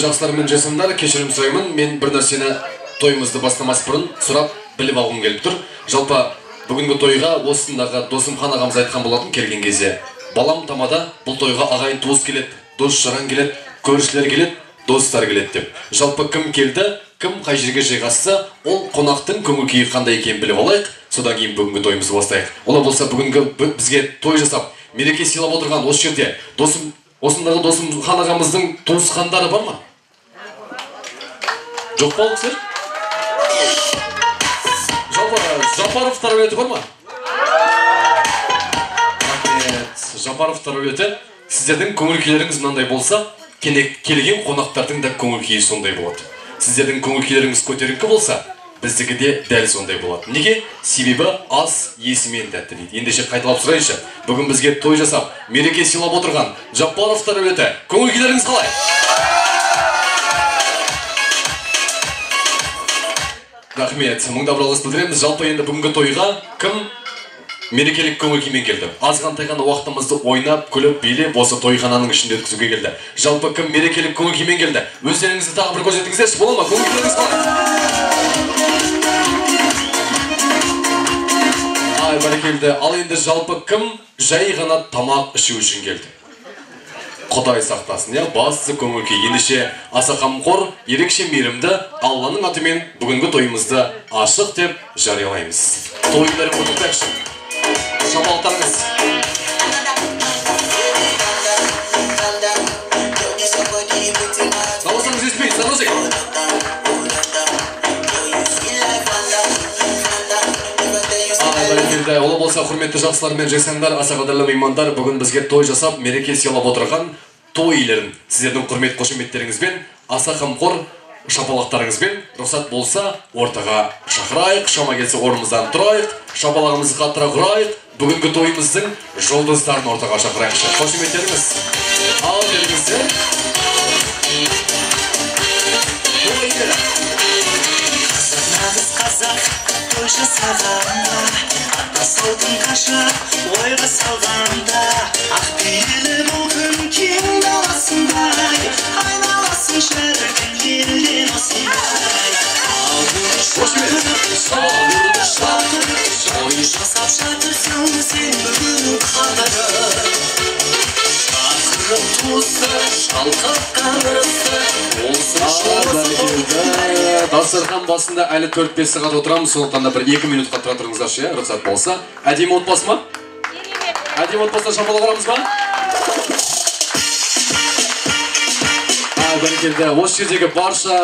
жақсылар мен кешірім сұраймын. Мен бір нәрсені тойымызды бастамас бұрын сұрап біліп алғым келіп тұр. Жалпы бүгінгі тойға осындағы досымхан ағамыз айтқан болатын келген кезде балам тамада бұл тойға ағайын туыс келеді дос жаран келеді көршілер келеді достар келеді деп. Жалпы кім келді кім қай жерге жайғасса ол қонақтың көңіл күйі қандай екенін біліп алайық. Содан кейін бүгінгі тойымызды бастайық. Олай болса бүгінгі бі- бізге той жасап мереке сыйлап отырған осы жерде досым осындағы досымхан ағамыздың туысқандары бар ма? Жоқ па ол кісілер жалпы жапаровтар әулеті бар ма? Рахмет. Жапаровтар сіздердің көңіл күйлеріңіз мынандай болса келген қонақтардың да көңіл күйі сондай болады. Сіздердің көңіл күйлеріңіз көтеріңкі болса біздікі де дәл сондай болады. Неге? Себебі ас есімен тәтті дейді. Ендеше қайталап сұрайыншы. Бүгін бізге той жасап мереке сыйлап отырған жапаровтар әулеті көңіл күйлеріңіз қалай? Рахмет. Бір алғыс білдіреміз жалпы енді бүгінгі тойға кім мерекелік көңіл күймен келді? азғантай ғана уақытымызды ойнап күліп билеп осы тойхананың ішінде өткізуге келді. Жалпы кім мерекелік көңіл күймен келді? Өздеріңізді тағы бір көрсетіңіздерші бола ма? Көңіл күйлеріңіз қалай ай бәрекелді. Ал енді жалпы кім жай ғана тамақ ішу үшін келді? Құдай сақтасын иә? Бастысы көңіл күй ендеше аса қамқор ерекше мейірімді алланың атымен бүгінгі тойымызды ашық деп жариялаймыз. Тойлар құттықтайықшы шапалақтарыңыз. Олай болса құрметті жақсылар мен жайсаңдар аса қадірлі меймандар бүгін бізге той жасап мереке сыйлап отырған той иелерін сіздердің құрмет қошеметтеріңізбен аса қамқор шапалақтарыңызбен рұқсат болса ортаға шақырайық шама келсе орнымыздан тұрайық шапалағымызды қаттыра құрайық бүгінгі тойымыздың жұлдыздарын ортаға шақырайықшы қошеметтеріңіз ал келіңіздер той иелері. Қазақ той салтын қашап ойға салғанда ақ пейілі бұл кең даласындай айналасын шіркін елден осындай той жасап жатырсың сен бүгін қадырып шақырып туысты шалқып болсын дастархан басында әлі төрт бес сағат отырамыз сондықтан да бір екі минутқа тұра тұрыңыздаршы иә рұқсат болса. Әдемі отбасы ма әдемі отбасына шапалақ ұрамыз ба? Бәрекелді. Осы жердегі барша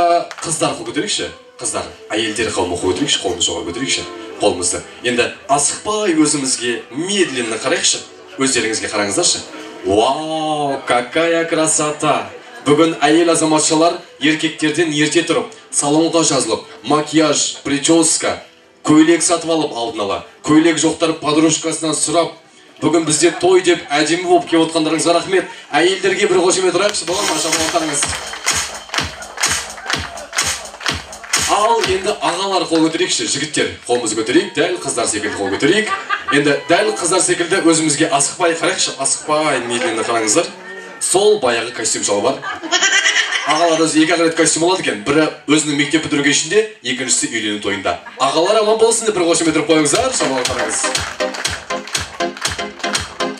қыздар қол көтерейікші. Қыздар әйелдер қауымы қол көтерейікші қолымызды жоғары көтерейікші. Қолымызды. Енді асықпай өзімізге медленно қарайықшы. Өздеріңізге қараңыздаршы. Вау какая красота! Бүгін әйел азаматшалар еркектерден ерте тұрып салонға жазылып макияж прическа көйлек сатып алып алдын ала көйлек жоқтар подружкасынан сұрап бүгін бізде той деп әдемі болып келіп отқандарыңызға рахмет. Әйелдерге бір қошемет ұрайықшы бола ма ал енді ағалар қол көтерейікші жігіттер қолымызды көтерейік дәл қыздар секілді қол көтерейік. Енді дәл қыздар секілді өзімізге асықпай қарайықшы асықпай медленно қараңыздар. Сол баяғы костюм шалбар ағалар өзі екі ақ рет костюм алады екен. Бірі өзінің мектеп бітіру кешінде екіншісі үйлену тойында. Ағалар аман болсын деп бір қошемет ұрып қойыңыздар. Шапалақтарыңыз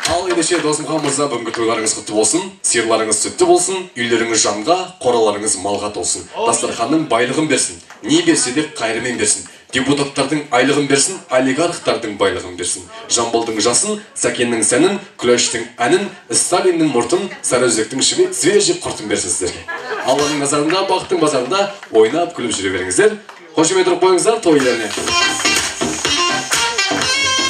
ал ендеше досымхан мырза бүгінгі тойларыңыз құтты болсын сиырларыңыз сүтті болсын үйлеріңіз жанға қораларыңыз малға толсын. Дастарханның байлығын берсін. Не берсе де қайырымен берсін. Депутаттардың айлығын берсін олигархтардың байлығын берсін. Жамбылдың жасын сәкеннің сәнін күләштің әнін сталиннің мұртын сарыөзектің свежий құртын берсін сіздерге. Алланың назарында бақыттың базарында ойнап күліп жүре беріңіздер. Қошемет ұрып қойыңыздар той иелеріне.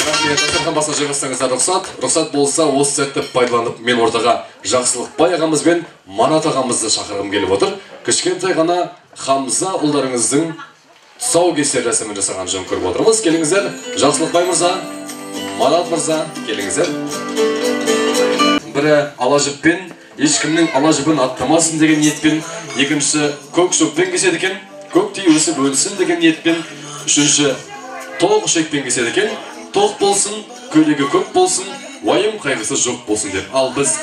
Рахмет. Дастархан басына жайғассаңыздар рұқсат. Рұқсат болса осы сәтті пайдаланып мен ортаға жақсылықбай ағамыз бен манат ағамызды шақырғым келіп отыр. Кішкентай ғана хамза ұлдарыңыздың тұсаукесер рәсімін жасаған жөн көріп отырмыз. Келіңіздер. Жақсылықбай мырза манат мырза келіңіздер. Бірі ала жіппен ешкімнің ала жібін аттамасын деген ниетпен екіншісі көк шөппен кеседі екен көктей өсіп өнсін деген ниетпен үшінші тоқ ішекпен кеседі екен. Тоқ болсын көйлегі көк болсын уайым қайғысы жоқ болсын деп. Ал біз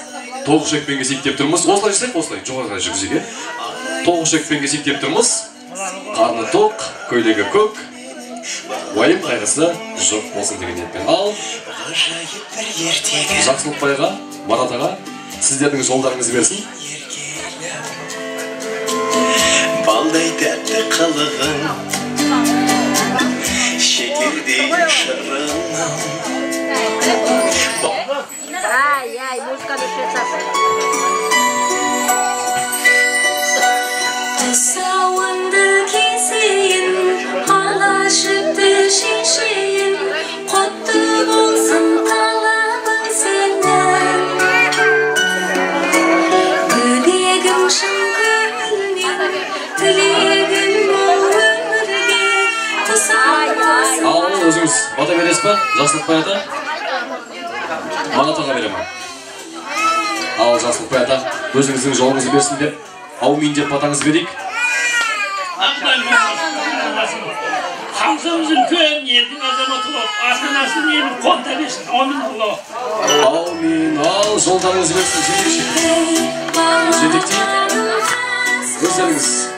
тоғыз ішекпен кесейік тұрмыз. Осылай жасайық осылай. Жоғарыға жүргізейік тоғыз ішекпен кесейік тұрмыз. Қарны тоқ көйлегі көк. Уайым қайғысы жоқ болсын деген ниетпен. Ал ғажайып бір ертегі жақсылық байға марат аға сіздердің жолдарыңыз берсін. Балдай тәтті қылығың шекердей шырының Ай, ай, музыканы Тұсауынды кесейін, алашықты шешейін, құтты болсын талабың сенің. Білегім шын көңілмен, тілегім мол өмірге, тұсауынды ал өзіңіз бата бересіз ба жақсылық бай ата марат аға беремін ал жақсылық бай ата өзіңіздің жолыңызды берсін деп аумин деп батаңызды берейік. Халқымыз үлкен елдің азаматы болып ата анасын елін қуанта берсін әумин алла аумин ал жолдарыңыз берсін жетектейік. өздеріңіз.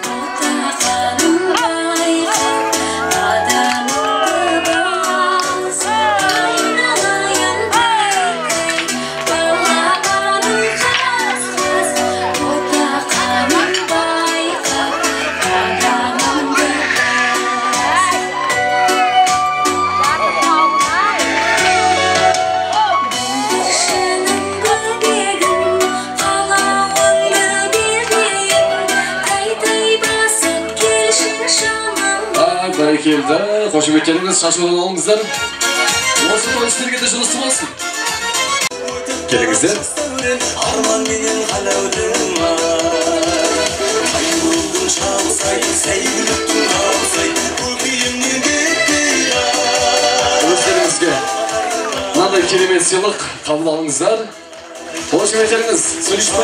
Қошеметтеріңіз шашудан алыңыздар. Осы той сіздерге де жұмысты болсын. Келіңіздер. Арман менен қалаудың қайғылың шалсай сәйгүліктің алсай көкейімнен кетпей өздеріңізге мынандай керемет сыйлық қабыл алыңыздар. Қошеметтеріңіз сөйлейсіз ба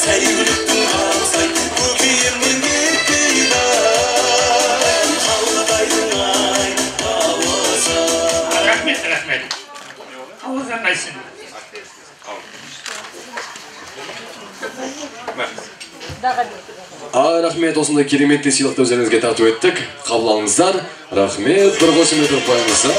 сәйгүліктің алсай көкейімнен ай рахмет осындай кереметтей сыйлықты өздеріңізге тарту еттік. Қабыл алыңыздар рахмет. Бір қошемет қойыңыздар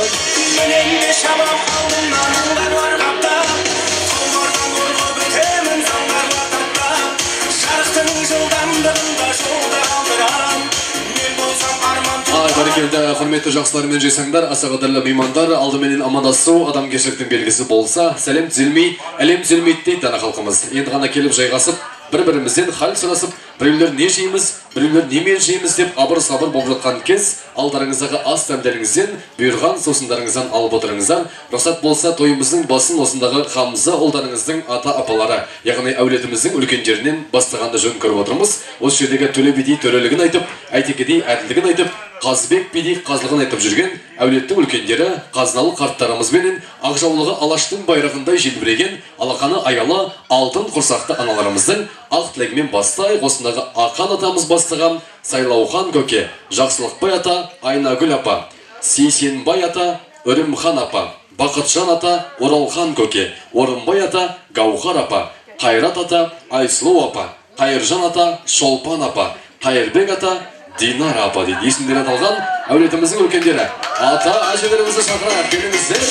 бәрекелді құрметті жақсылар мен жайсаңдар аса қадірлі меймандар алдыменен амандасу адамгершіліктің белгісі болса сәлем түзелмей әлем түзелмейді дейді дана халқымыз енді ғана келіп жайғасып бір бірімізден хал сұрасып біреулер не жейміз біреулер немен жейміз деп абыр сабыр болып жатқан кез алдарыңыздағы ас дәмдеріңізден бұйырған сусындарыңыздан алып отырыңыздар. Рұқсат болса тойымыздың басын осындағы хамза ұлдарыңыздың ата апалары яғни әулетіміздің үлкендерінен бастағанды жөн көріп отырмыз. Осы жердегі төле бидің төрелігін айтып әйтекедей әділдігін айтып қазыбек бидің қазылығын айтып жүрген әулеттің үлкендері қазыналы қарттарымызбенен ақжаулығы алаштың байрағындай желбіреген алақаны аялы алтын құрсақты аналарымыздың ақ тілегімен бастайық. Осындағы ақан атамыз бастаған сайлаухан көке жақсылықбай ата айнагүл апа сейсенбай ата үрімхан апа бақытжан ата оралхан көке орынбай ата гаухар апа қайрат ата айсұлу апа қайыржан ата шолпан апа қайырбек ата динара апа дейді. Есімдері аталған әулетіміздің үлкендері. Ата әжелерімізді шақырайық келіңіздер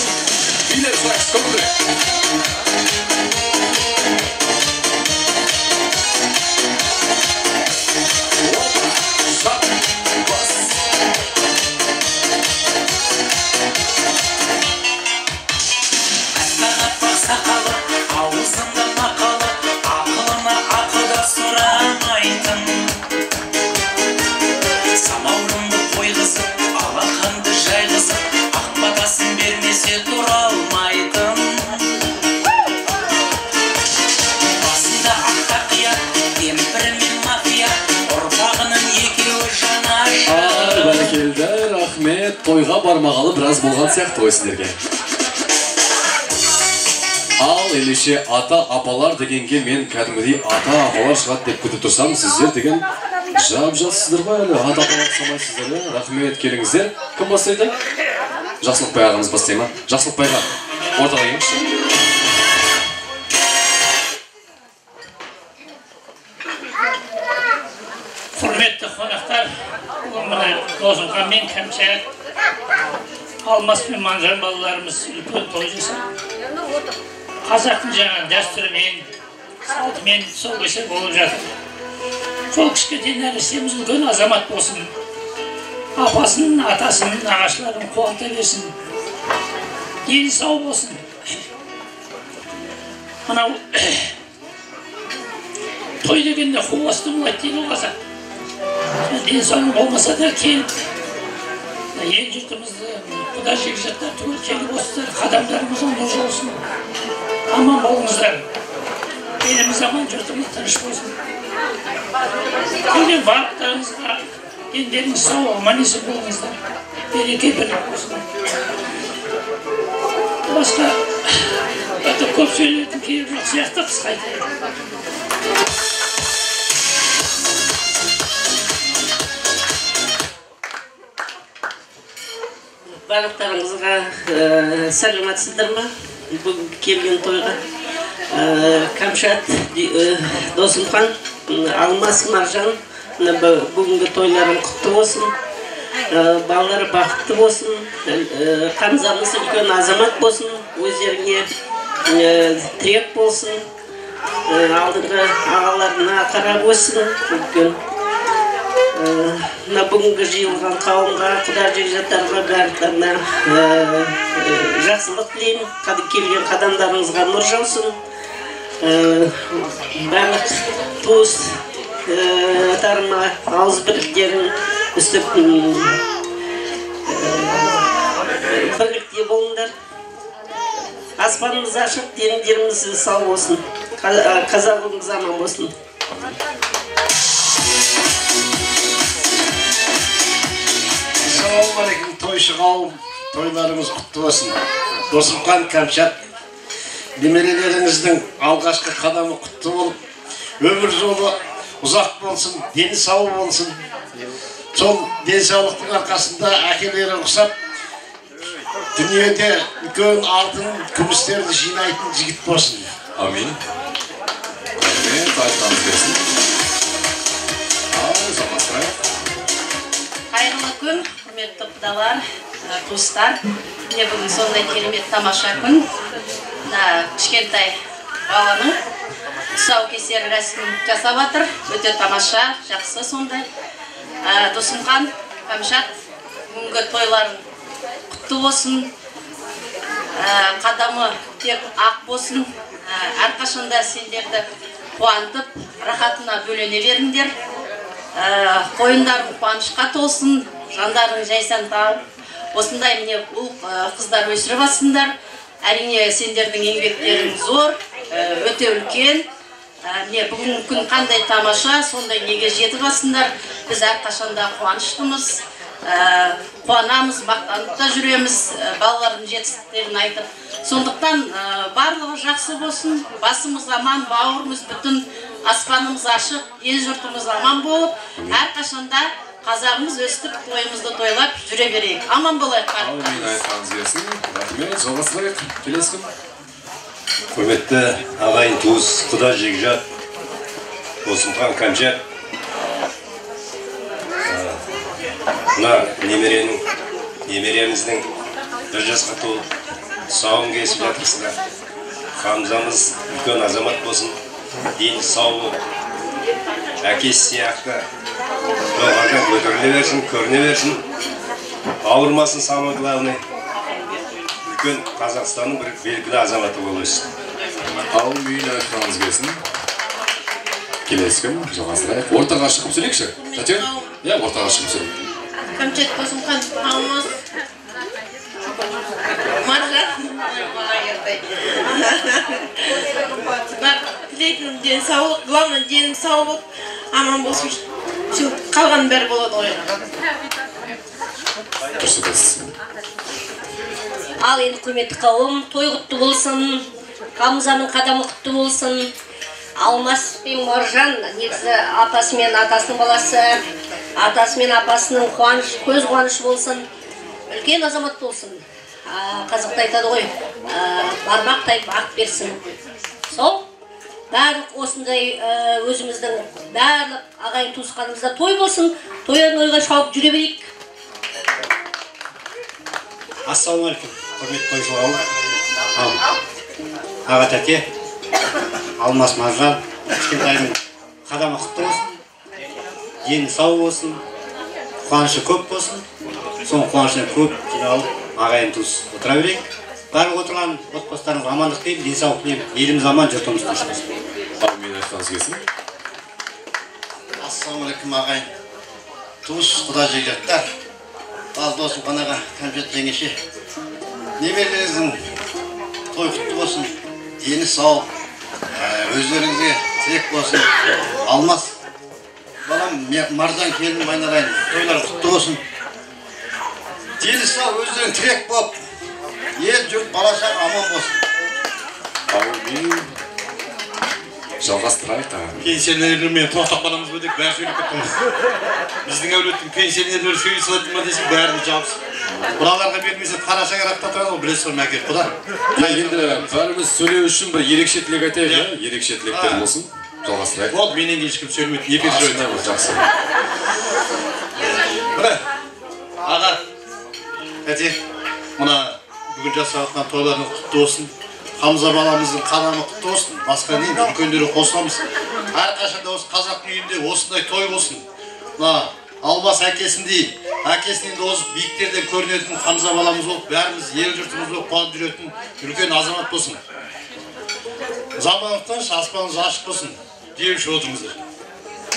билер тойға бармағалы біраз болған сияқты ғой сіздерге. Ал ендеше ата апалар дегенге мен кәдімгідей ата апалар шығады деп күтіп тұрсам сіздер деген жап жассыздар ғой әлі. Ата апалар ұқсамайсыздар иә рахмет келіңіздер. Кім бастайды? Жақсылықбай ағамыз бастай ма? Жақсылықбайға ортаға келіңізші. Құрметті қонақтар досымхан мен кәмшат алмас пен манжан балаларымыз үлкен той жасап қазақтың жаңағы дәстүрімен салтымен сол кеше болып жатыр сол кішкентай нәрестеміз үлкен азамат болсын апасын атасын нағашыларын қуанта берсін дені сау болсын мынау той дегенде қуасты болады дейді қазақ денсаулығы болмаса да келіп ел жұртымызды құда жекжаттар түгел келіп осылар қадамдарымыз оңды болсын аман болыңыздар еліміз аман жұртымыз тыныш болсын келген барлықтарыңызға дендеріңіз сау аман есен болыңыздар береке бірлік болсын басқа өте көп сөйлейтін керегі жоқ сияқты қысқа айтайын барлықтарыңызға ә, сәлеметсіздер ма? Бүгін келген тойға ә, кәмшат ә, досымхан алмас маржан бүгінгі тойларың құтты болсын. Ә, бақытты болсын. Ә, қамзамыз үлкен азамат болсын. Өздеріңе ә, тірек болсын. Алдыңғы ағаларына қарап өссін үлкен мына бүгінгі жиылған қауымға құда жекжаттарға барлықтарына жақсылық тілеймін келген қадамдарыңызға нұр жаусын барлық туыс ә, тарыма ауыз бірліктерін үстіп бірлікте болыңдар аспанымыз ашық деніңдеріміз сау болсын Қа- қазағымыз аман болсын ассалаумағалейкум тойшы қауым тойларыңыз құтты болсын досымхан кәмшат немерелеріңіздің алғашқы қадамы құтты болып өмір жолы ұзақ болсын дені сау болсын сол денсаулықтың арқасында әкелері ұқсап дүниеде үлкен алтын күмістерді жинайтын жігіт болсын Амин. Рахмет, айтқаныңыз келсін. Ал, жалғастырайық. қайырлы күн құрметті құдалар туыстар міне бүгін сондай керемет тамаша күн мына кішкентай баланың тұсаукесер рәсімін жасап жатыр өте тамаша жақсы сондай досымхан кәмшат бүгінгі тойларың құтты болсын қадамы тек ақ болсын әрқашанда сендерді қуантып рахатына бөлене беріңдер. Қойындарың қуанышқа толсын жандарың жайсан тауып осындай міне ұл ә, қыздар өсіріп жатсыңдар әрине сендердің еңбектерің зор өте үлкен. Міне бүгінгі күн қандай тамаша сондай неге жетіп жатсыңдар біз әрқашанда қуаныштымыз. Қуанамыз мақтанып та жүреміз балалардың жетістіктерін айтып. Сондықтан барлығы жақсы болсын. Басымыз аман бауырымыз бүтін аспанымыз ашық ел жұртымыз аман болып әрқашанда қазағымыз өстіп тойымызды тойлап жүре берейік. Аман болайық. Амин, айтқаныңыз келсін. Рахмет, жалғастырайық. Келесі құрметті ағайын туыс құда жекжат досымхан кәмшат мына немеренің немереміздің бір жасқа толып тұсауын кесіп жатырсыздар. Хамзамыз үлкен азамат болсын. Дені сау болып әкесі сияқты. Жоғарыдан көтеріле берсін көріне берсін ауырмасын самое главное үлкен қазақстанның бір белгілі азаматы болып өссін Аумин, айтқаныңыз келсін. Келесі кім? Жалғастырайық. Ортаға шығып сөйлейікші. Татьян? Иә, ортаға шығып сөйлейік. Кәмшат Қосымхан Алмас Маржан тілейтінім денсаулық главное денім сау болып аман болсын. Все қалғанның бәрі болады ғой. Ал енді құрметті қауым той құтты болсын қамзаның қадамы құтты болсын. Алмас пен маржан негізі апасы мен атасының баласы атасы мен апасының қуаныш көз қуанышы болсын. Үлкен азамат болсын. Қазақта айтады ғой бармақтай бақ берсін. Сол? Барлық осындай ә, өзіміздің барлық ағайын туысқанымызда той болсын тоян ойға шауып жүре берейік. Ассалаумағалейкум құрметті тойшыл аға тәте алмас маржан кішкентайдың қадамы құтты болсын. Дені сау болсын қуанышы көп болсын. Соның қуанышына көп жиналып ағайын туыс отыра берейік. Барлық отырған отбасыларыңызға амандық тілеймін денсаулық тілеймін еліміз аман жұртымыз тыныш болсын әумин айтқаныңыз келсін. Ассалаумағалейкум ағайын. Туыс құда жекжаттар ал досым қанаға кәмшат жеңеше. Немерелеріңіздің той құтты болсын. Дені сау. Ә, өздеріңізге тілек болсын. Алмас. Балам маржан келінім айналайын. Тойлар құтты болсын. Дені сау өздерің тірек болып. Ел жұрт бала шаға аман болсын әумин жалғастырайық тағы пенсионерлермен тоқтап қаламыз ба деп бәрі сөйлеп кетті біздің әулеттің пенсионерлері сөйлесіп жатыр ма десек бәрін жабысып мыналарға бермесе қара шаңырақта тұрады ғой білесіз ғой мәке құда енді бәріміз сөйлеу үшін бір ерекше тілек айтайық иә ерекше тілектер болсын жалғастырайық болды менен кейін ешкім сөйлемейді не бол, жақсы аға тәте мына жасап жатқан тойларыңыз құтты болсын хамза баламыздың қадамы құтты болсын басқа не үлкендері қосыламыз әрқашанда осы қазақтың үйінде осындай той болсын мына алмас әкесіндей әкесінен де озып биіктерден көрінетін хамза баламыз болып бәріміз ел жұртымыз болып қуанып жүретін үлкен азамат болсын заманов тыныш аспанымыз ашық болсын деуші отырыңыздар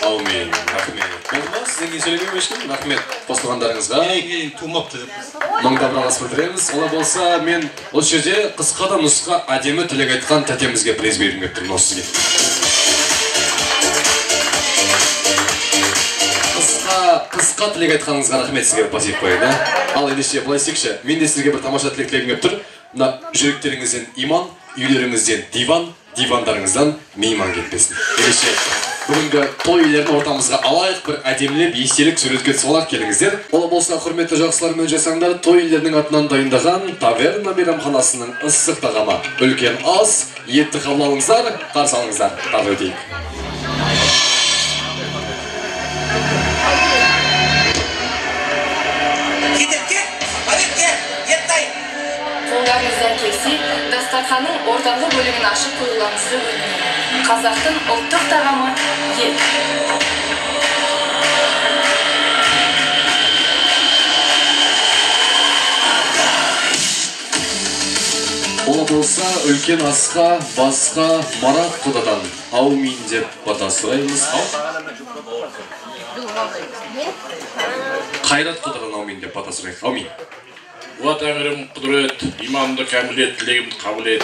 әумин рахмет. Болды ма сізден кейін сөйлемей ме ешкім рахмет қосылғандарыңызға тумапты деп мың алғыс білдіреміз. Олай болса мен осы жерде қысқа да нұсқа әдемі тілек айтқан тәтемізге приз бергім келіп тұрмын осы сізге. Қысқа қысқа тілек айтқаныңызға рахмет сізге басиып қояйын ал ендеше былай істейікші. Мен де сізге бір тамаша тілек тілегім келіп тұр. Мына жүректеріңізден иман үйлеріңізден диван дивандарыңыздан мейман кетпесін ендеше бүгінгі той иелерін ортамызға алайық бір әдемілеп естелік суретке түсіп алайық келіңіздер. Ол болса құрметті жақсылар мен жасаңдар той иелерінің атынан дайындаған таверна мейрамханасының ыстық тағамы. Үлкен ас етті қабыл алыңыздар қарсы алыңыздар. Тағы өтейік. Қолдарыңыздан келсе дастарханның ортаңғы бөлігін ашып қоюларыңызды өтінемін. Қазақтың ұлттық тағамы ет ол болса үлкен асқа басқа марат құдадан аумин деп бата сұраймыз. Қайрат құдадан аумин деп бата сұрайық. Аумин уа тәңірім құдірет иманымды кәмілет тілегімді қабыл ет.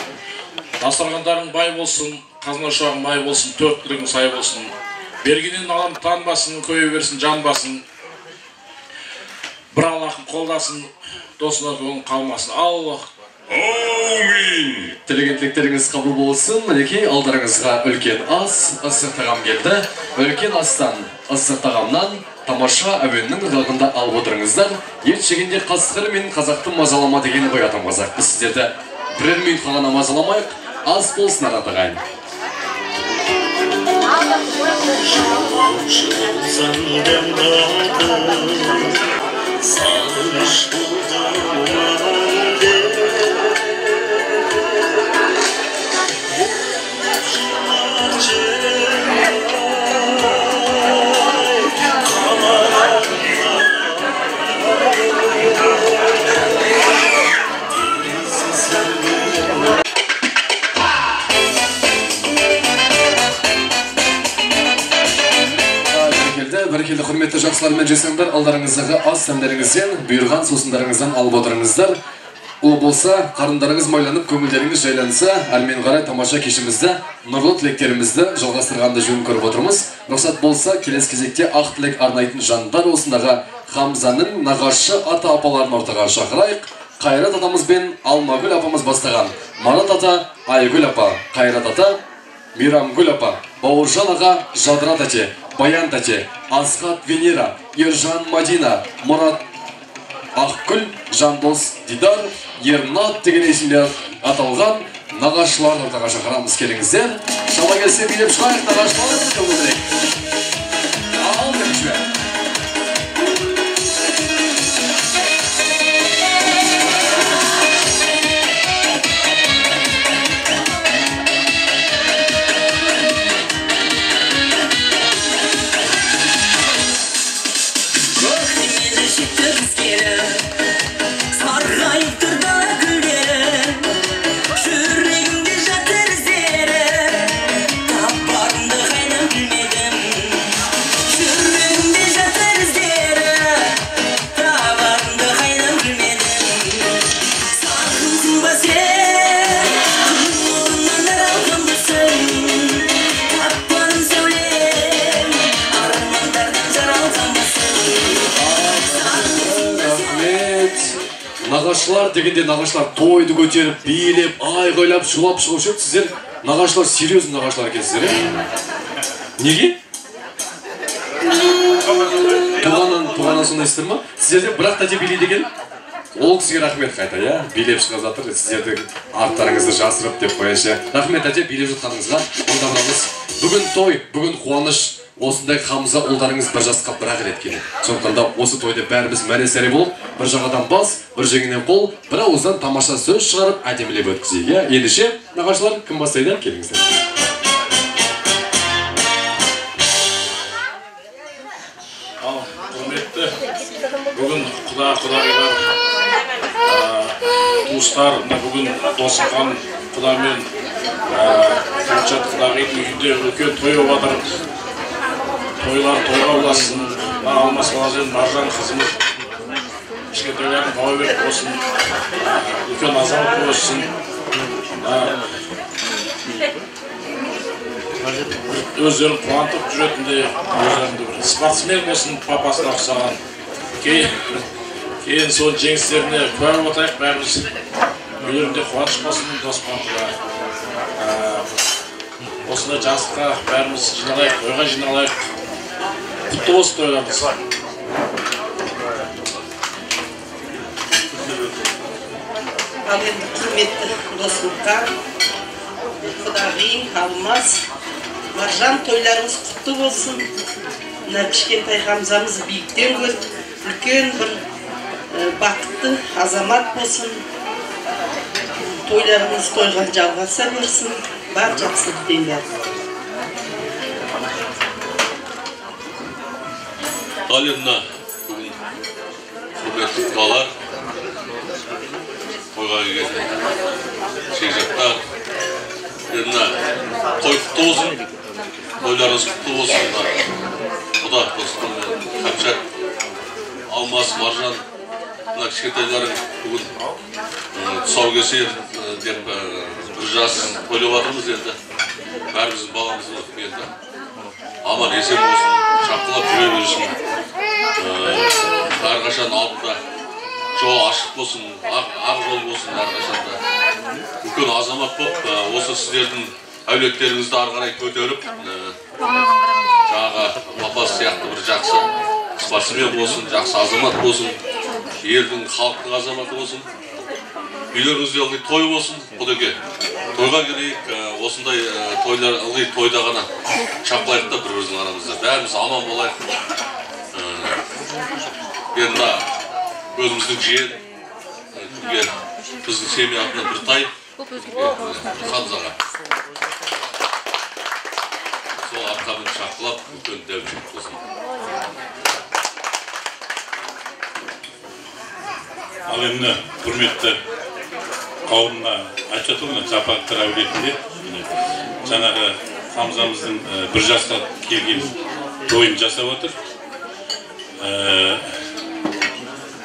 Дастархандарың бай болсын қазына ошағың май болсын төрт түлігің сай болсын. Бергеннен алам танбасын көбейе берсін жанбасын бір аллахым қолдасын досына көңіл қалмасын. Аллах аумин тілеген тілектеріңіз қабыл болсын мінекей алдарыңызға үлкен ас ыстық тағам келді. Үлкен астан ыстық тағамнан тамаша әуеннің ырғағында алып отырыңыздар. Ет жегенде қасқыр мен қазақты мазалама деген ғой атам қазақ біз сіздерді бірер минутқа ғана мазаламайық ас болсын ара ағайын бәрекелді бәрекелді құрметті жақсылар мен жасаңдар алдарыңыздағы ас дәмдеріңізден бұйырған сусындарыңыздан алып отырыңыздар ол болса қарындарыңыз майланып көңілдеріңіз жайланса әрмен қарай тамаша кешімізді нұрлы тілектерімізді жалғастырғанды жөн көріп отырмыз рұқсат болса келесі кезекте ақ тілек арнайтын жандар осындағы хамзаның нағашы ата апаларын ортаға шақырайық қайрат атамыз бен алмагүл апамыз бастаған марат ата айгүл апа қайрат ата мейрамгүл апа бауыржан аға жадыра тәте баян тәте асхат венера ержан мадина мұрат ақгүл жандос дидар ернат деген есімдер аталған нағашыларды ортаға шақырамыз. Келіңіздер. Шала келсе билеп шығайық нағашыларымызды көңілдірек ал дегенде нағашылар тойды көтеріп билеп айғайлап шулап шығушы еді сіздер нағашылар серьезный нағашылар екенсіздер иә неге? Туғаннан туғаннан сондайсыздар ма? Сіздерде бір ақ тәте билейді екен? Ол кісіге рахмет қайта иә? Билеп шығып жатыр сіздердің арттарыңызды жасырып деп қояйыншы. Рахмет тәте билеп жатқаныңызға. Онда бүгін той бүгін қуаныш. Осындай хамза ұлдарыңыз бір жасқа бір ақ рет келеді. Сондықтан да осы тойда бәріміз мәре сәре болып бір жағадан бас бір жеңнен қол бір ауыздан тамаша сөз шығарып әдемілеп өткізейік. Иә ендеше нағашылар кім бастайды келіңіздер. Ал құрметті бүгін құда құдағилар туыстар мына бүгін досымхан құда мен ә, кәмшат құдағидің үйінде үлкен той болып жатыр тойлар тойға ұлассын мына алмас балажан маржан қызымыз. Кішкентайларың бауабек болсын. Ә, үлкен азамат болсын. Ә, өздерін қуантып жүретіндей өздерінде бір спортсмен болсын папасына ұқсаған кейін сол жеңістеріне куә болып отырайық бәріміз. Үйлерінде қуаныш болсын досманға осындай жастыққа бәріміз жиналайық тойға жиналайық. Болсын тойларыңыз ал енді құрметті досымхан құдағи алмас маржан тойларыңыз құтты болсын. Мына кішкентай хамзамыз биіктен көріп үлкен бір ә, бақытты азамат болсын. Тойларыңыз тойға жалғаса берсін бар жақсылық тілеймін бүгін құрметті құдалар тойға келген шекжаттар енді мына той құтты болсын тойларыңыз құтты болсын құда достым кәмшат алмас маржан мына кішкентайларың бүгін тұсаукесер деп бір жас тойлап жатырмыз енді бәріміздің баламыз болып енді аман есен болсын шапқылап жүре берсін әрқашан алдында жол ашық болсын ақ, жол болсын әрқашан да үлкен азамат болып осы сіздердің әулеттеріңізді ары қарай көтеріп жаңағы папасы сияқты бір жақсы спортсмен болсын жақсы азамат болсын елдің халықтың азаматы болсын үйлеріңізде ылғи той болсын құдеке тойға келейік э, осындай э, тойлар ылғи тойда ғана шапқылайық та бір біріміздің арамызда бәріміз аман болайық. Э, енді мына өзіміздің жиен кімге біздің семья атынан бір тай. Хамзаға. Сол арқамен шапқылап үлкен дәулет болсын. Ал енді құрметті қауымына айтып жатыр ғой жапақтар әулетінде жаңағы хамзамыздың бір жасқа келген тойын жасап жатыр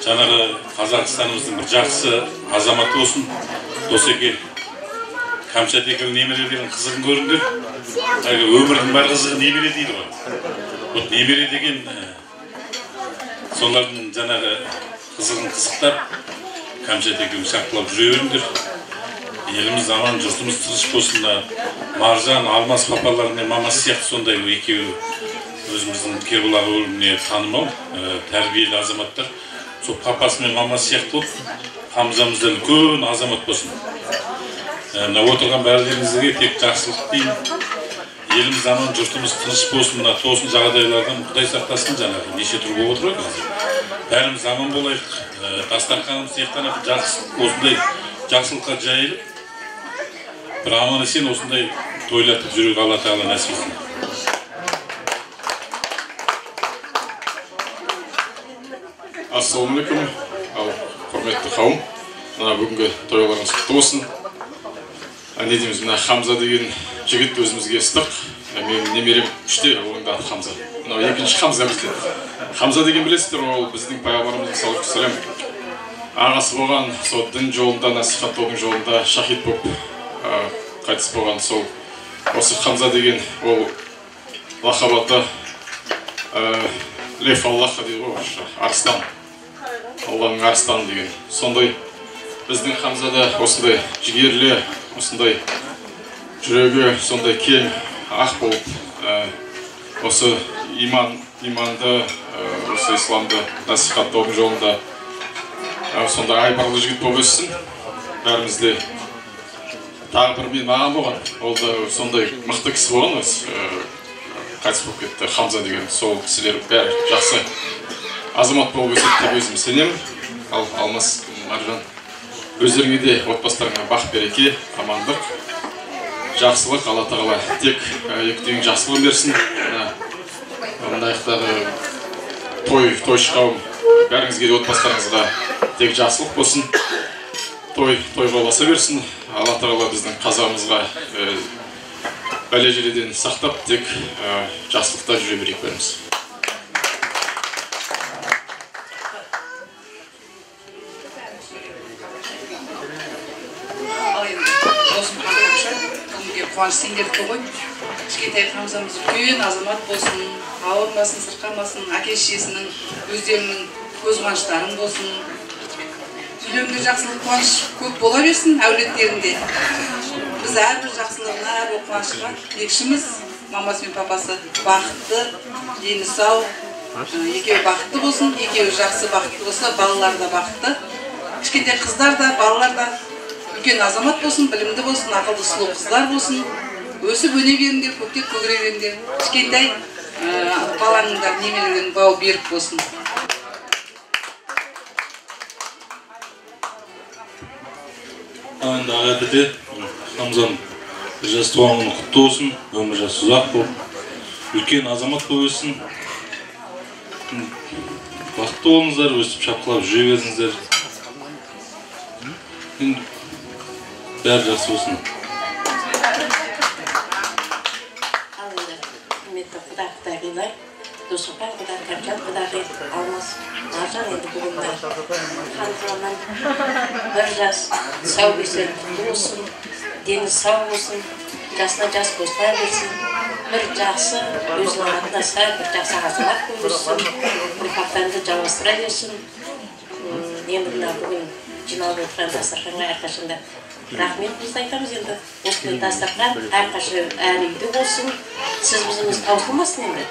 жаңағы қазақстанымыздың бір жақсы азаматы болсын. Досеке кәмшат екеуің немерелердің қызығын көріңдер. Әлгі өмірдің бар қызығы немере дейді ғой. Вот немере деген солардың жаңағы қызығын қызықтап кәмшат екеуің шапқылап жүре беріңдер. Еліміз аман жұртымыз тыныш болсын да маржан алмас папалар мен мамасы сияқты сондай екеуі өзіміздің кербұлақ өңіріне танымал ә, тәрбиелі азаматтар. Сол папасы мен мамасы сияқты болып хамзамыздан үлкен азамат болсын. Ә, мына отырған бәріңіздерге тек жақсылық тілеймін. Еліміз аман жұртымыз тыныш болсын мына тосын жағдайлардан құдай сақтасын жаңағы. Неше түрлі болып отыр ғой қазір. Бәріміз аман болайық. Ә, дастарханымыз қана жақсы осындай жақсылыққа жайылып бір аман есен осындай тойлатып жүруге алла тағала нәсіп етсін. Ассалаумағалейкум ал құрметті қауым. Мына бүгінгі тойларыңыз құтты болсын. Не дейміз мына хамза деген жігіт өзімізге ыстық ә, менің немерем үште оның да хамза мынау екінші хамза бізде. Хамза деген білесіздер ол? Біздің пайғамбарымыз ағасы болған сол дін жолында насихаттаудың жолында шахид болып қайтыс болған сол осы хамза деген ол лақап аты лев аллаха дейді ғой орысша арыстан. Алланың арыстаны деген. Сондай біздің хамзада осындай жігерлі осындай жүрегі сондай кең ақ болып осы иман иманды осы исламды насихаттаудың жолында сондай айбарлы жігіт болып өссін бәрімізде тағы бір менің ағам болған ол да сондай мықты кісі болған өзі қайтыс болып кетті хамза деген сол кісілер бәрі жақсы азамат болып өседі деп өзім сенемін ал алмас маржан өздеріңе де отбасыларыңа бақ береке амандық жақсылық алла тағала тек екі жақсылығын берсін. Мына мына жақтағы той тойшы қауым бәріңізге де отбасыларыңызға тек жақсылық болсын. Той той бола берсін. Алла тағала біздің қазағымызға бәле желеден сақтап тек жақсылықта жүре берейік бәріміз. Қуаныш сендердікі ғой. Кішкентай хамзамыз үлкен азамат болсын ауырмасын сырқамасын әке шешесінің өздерінің көзқуаныштарың болсын. Үйлерінде жақсылық қуаныш көп бола берсін әулеттерінде. Біз әрбір жақсылығына әрбір қуанышқа тілекшіміз мамасы мен папасы бақытты дені сау екеуі бақытты болсын екеуі жақсы бақытты болса балалары да бақытты. Кішкентай қыздар да балалар да үлкен азамат болсын білімді болсын ақылды сұлу қыздар болсын. Өсіп өне беріңдер көктеп көгере беріңдер кішкентай ә, балаңның да немерелерің бауы берік болсын. Енді аға біте хамзаның жас туған күні құтты болсын өмір жасы ұзақ болып үлкен азамат болып өссін бақытты болыңыздар өстіп шапқылап жүре беріңіздер. Бәрі жақсы болсын құрметті құда құдағилар досымхан құда кәмшат құдағи алмас маржан енді бүгінгі хамзаның бір жас сау құтты болсын дені сау болсын жасына жас қосыла берсін бір жақсы өзінің атына сай бір жақсы азамат өссін ұрпақтарыңды жалғастыра берсін енді мына бүгін жиналып отырған дастарханға әрқашанда рахметімізді айтамыз енді осындай дастархан әрқашан әр үйде болсын сіз бізіміз таусылмасын енді.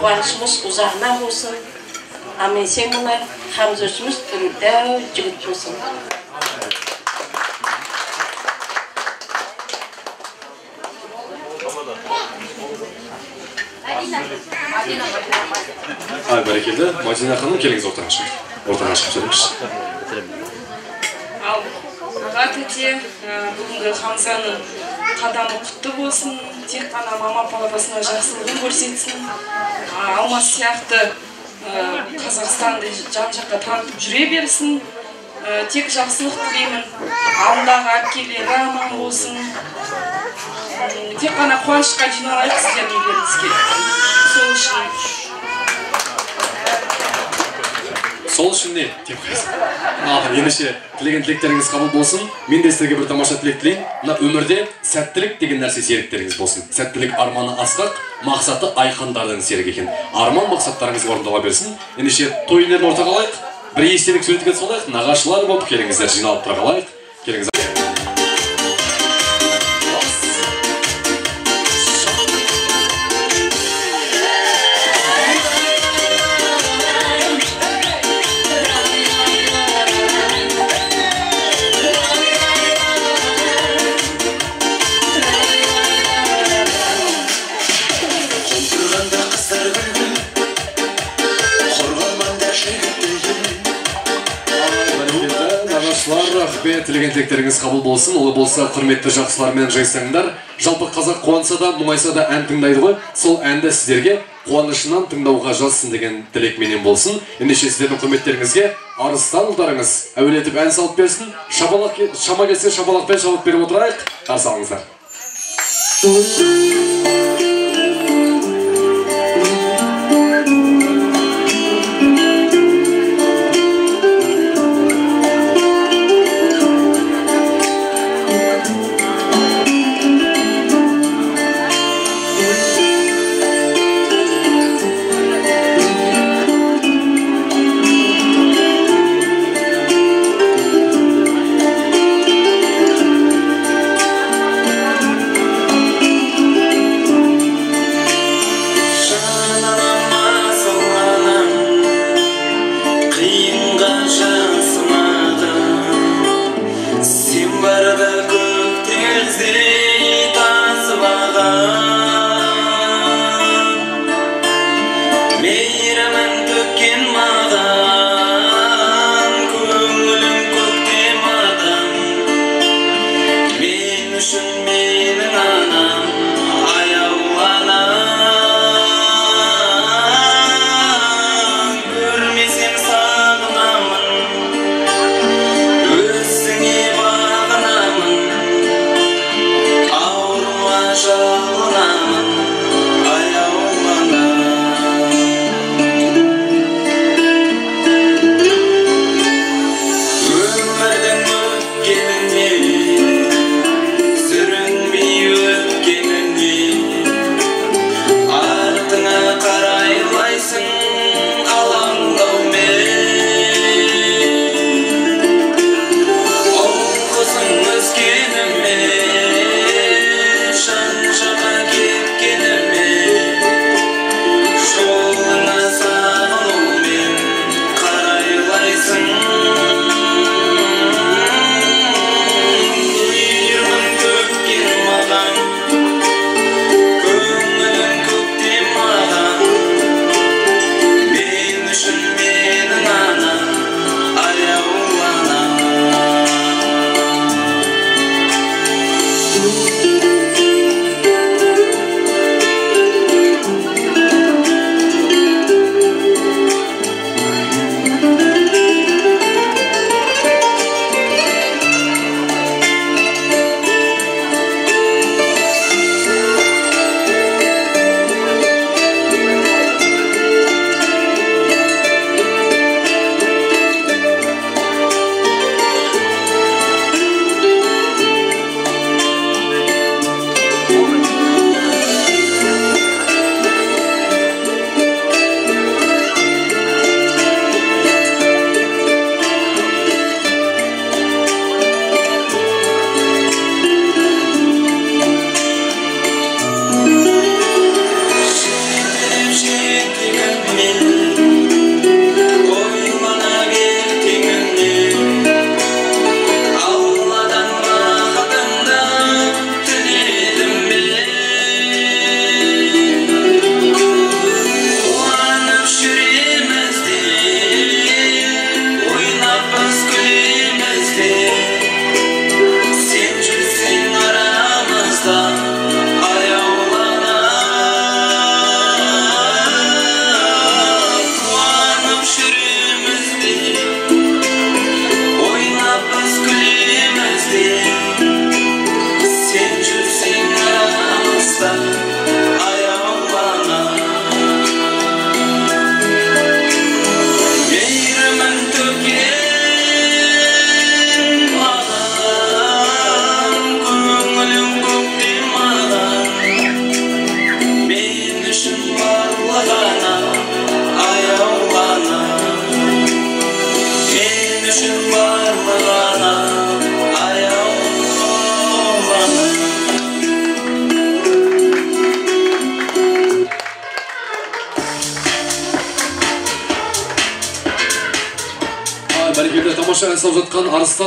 Қуанышымыз ұзағына болсын. Аман есен болайық хамзашымыз бір дәу жігіт болсын. Ай бәрекелді. Мадина ханым келіңіз ортаға шығып ортаға шығып сөйлеңізші ә, бүгінгі хамзаның қадамы құтты болсын тек қана мама папасына жақсылығын көрсетсін алмас сияқты қазақстанды жан жаққа танытып жүре берсін тек жақсылық тілеймін алдағы әпкелері аман болсын тек қана қуанышқа жиналайық сіздердің үйлеріңізге сол үшін сол үшін не? Деп ендеше тілеген тілектеріңіз қабыл болсын. Мен де сіздерге бір тамаша тілек тілейін мына өмірде сәттілік деген нәрсе серіктеріңіз болсын. Сәттілік арманы асқақ мақсаты айқындардың серігі екен. Арман мақсаттарыңыз орындала берсін. Ендеше той өнерін ортаға алайық. Бір естелік суретке түсіп алайық нағашылар болып келіңіздер жиналып тұра қалайық. Келіңіздер болсын болса құрметті жақсылармен жайсаңдар. Жалпы қазақ қуанса да мұңайса да ән тыңдайды ғой. Сол әнді сіздерге қуанышынан тыңдауға жазсын деген тілекменен болсын. Ендеше сіздердің құрметтеріңізге арыстан ұлдарыңыз әуелетіп ән салып берсін. Шабалақ, шама келсе шабалақпен шабыт беріп отырайық. Қарсы алыңыздар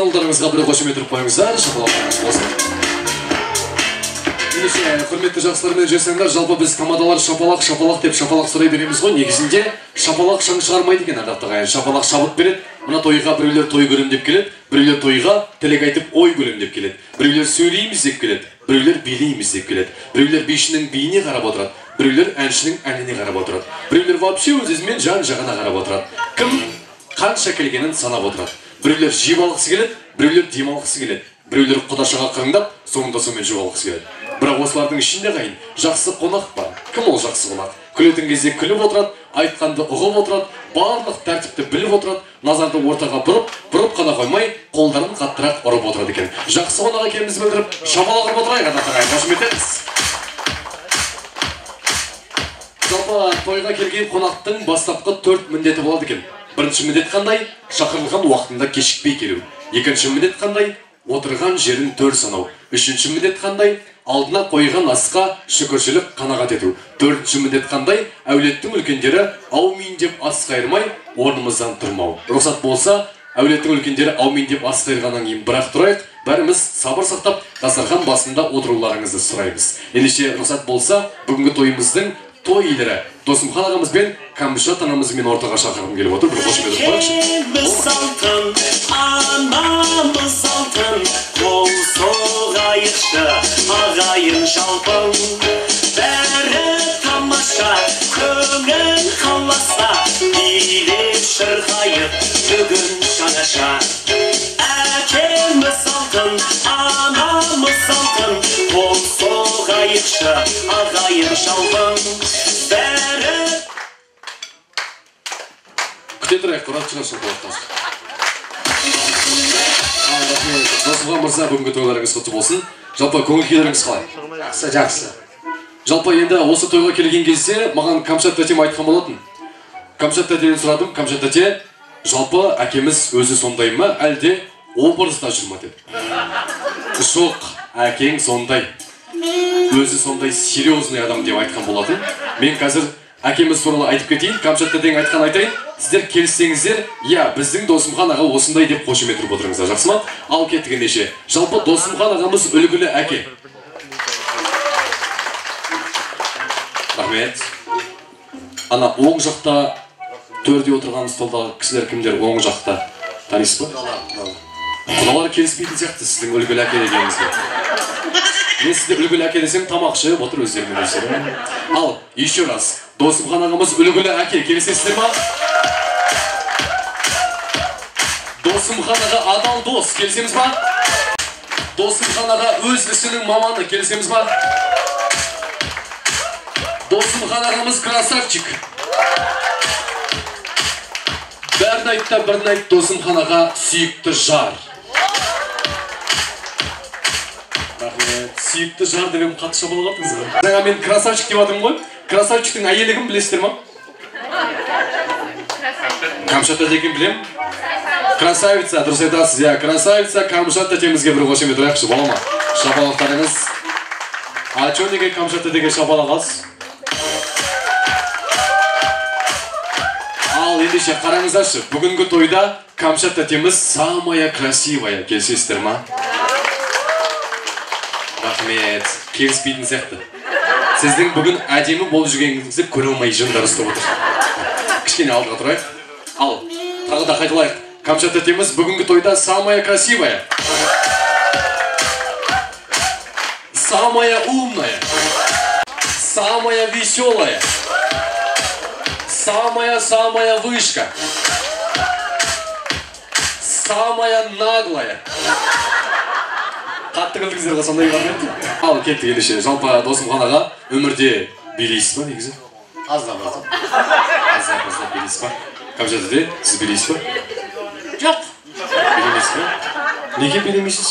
ұлдарыңызға бір қошемет тұрып қойыңыздар шапалақтарыңыз болсын ендеше құрметті жақсылар мен жерсаңдар жалпы біз тамадалар шапалақ шапалақ деп шапалақ сұрай береміз ғой. негізінде шапалақ шаң шығармайды екен ардақты ағайын шапалақ шабыт береді мына тойға біреулер той көрем деп келеді біреулер тойға тілек айтып ой көрем деп келеді біреулер сөйлейміз деп келеді біреулер билейміз деп келеді біреулер бишінің биіне қарап отырады біреулер әншінің әніне қарап отырады біреулер вообще өз өзімен жан жағына қарап отырады. кім қанша келгенін санап отырады біреулер жеп алғысы келеді біреулер демалғысы келеді. Біреулер құдашаға қырындап соңында сонымен жүріп алғысы келеді. Бірақ осылардың ішінде қайын жақсы қонақ бар. Кім ол жақсы қонақ? Күлетін кезде күліп отырады айтқанды ұғып отырады барлық тәртіпті біліп отырады назарды ортаға бұрып бұрып қана қоймай қолдарын қаттырақ ұрып отырады екен. Жақсы қонақ екенімізді білдіріп шапалақ ұрып отырайық ардақты ағайын бастапқы төрт міндеті болады екен. Бірінші міндет қандай? Шақырылған уақытында кешікпей келу. Екінші міндет қандай? Отырған жерін төр санау. Үшінші міндет қандай? Алдына қойған асқа шүкіршілік қанағат ету. Төртінші міндет қандай? Әулеттің үлкендері аумин деп ас қайырмай орнымыздан тұрмау. Рұқсат болса әулеттің үлкендері аумин деп ас қайырғаннан кейін бірақ тұрайық. Бәріміз сабыр сақтап дастархан басында отыруларыңызды сұраймыз. Ендеше рұқсат болса бүгінгі тойымыздың той иелері досымхан ағамыз бен кәмшат анамызды мен ортаға шақырғым келіп отыр бір қошемет қояйықшы алтын, анамыз алтын, қол соғайықшы, ағайын жалпың. Бәрі тамаша, көңіл қаласа, билеп шырқайық бүгін жаңаша. Әкеміз алтын, анамыз алтын, қол соғайықшы, ағайын жалпың. Бәрі күте тұрайық тұрады шығар шапалақтан досымхан мырза бүгінгі тойларыңыз құтты болсын жалпы көңіл күйлеріңіз қалай жақсы жақсы жалпы енді осы тойға келген кезде маған кәмшат тәтем айтқан болатын кәмшат тәтеден сұрадым кәмшат тәте жалпы әкеміз өзі сондай ма әлде образда жүр ма деді жоқ әкең сондай өзі сондай серьезный адам деп айтқан болатын. Мен қазір әкеміз туралы айтып кетейін кәмшат айтқан айтайын. Сіздер келіссеңіздер иә біздің досымхан аға осындай деп қошемет ұрып отырыңыздар жақсы ма? Ал кеттік ендеше. Жалпы досымхан ағамыз үлгілі әке. Рахмет. Ана оң жақта төрде отырған столдағы кісілер кімдер оң жақта? Танисыз ба? Құдалар келіспейтін сияқты сіздің үлгілі әке дегеніңізге. Мен сізді үлгілі әке десем тамақ ішіп отыр өздерімен өздері ал еще раз досымхан ағамыз үлгілі әке келісесіздер ма? Досымхан аға адал дос келісеміз ба? Досымхан аға өз ісінің маманы келісеміз ба? Досымхан ағамыз красавчик. Бәрін айт та бірін айт досымхан аға сүйікті жар. Сүйікті жар деп едім қатты ғой жаңа мен красавчик деп жатырмын ғой. Красавчиктің әйелі кім білесіздер ма? Кәмшат екенін білемін красавица дұрыс айтасыз. Иә красавица кәмшат тәтемізге бір қошемет ұрайықшы бола ма? Шапалақтарыңыз. А че неге кәмшат тәтеге шапалақ аз ал ендеше қараңыздаршы бүгінгі тойда кәмшат тәтеміз самая красивая келісесіздер ма? Рахмет келіспейтін сияқты. Сіздің бүгін әдемі болып жүргеніңізді көре алмай жындар ұстап отыр. Кішкене алдыға тұрайық. Ал тағы да қайталайық. Кәмшат тәтеміз бүгінгі тойда самая красивая. Самая умная. Самая веселая. Самая-самая вышка. Самая наглая. Қатты күлдіңіздер ғой сондай рахмет ал кеттік ендеше жалпы досымхан аға өмірде билейсіз ба негізі? Аздап аздап аздап аздап билейсіз ба? Кәмшат тәте сіз билейсіз ба? Жоқ. Билемейсіз ба? Неге билемейсіз?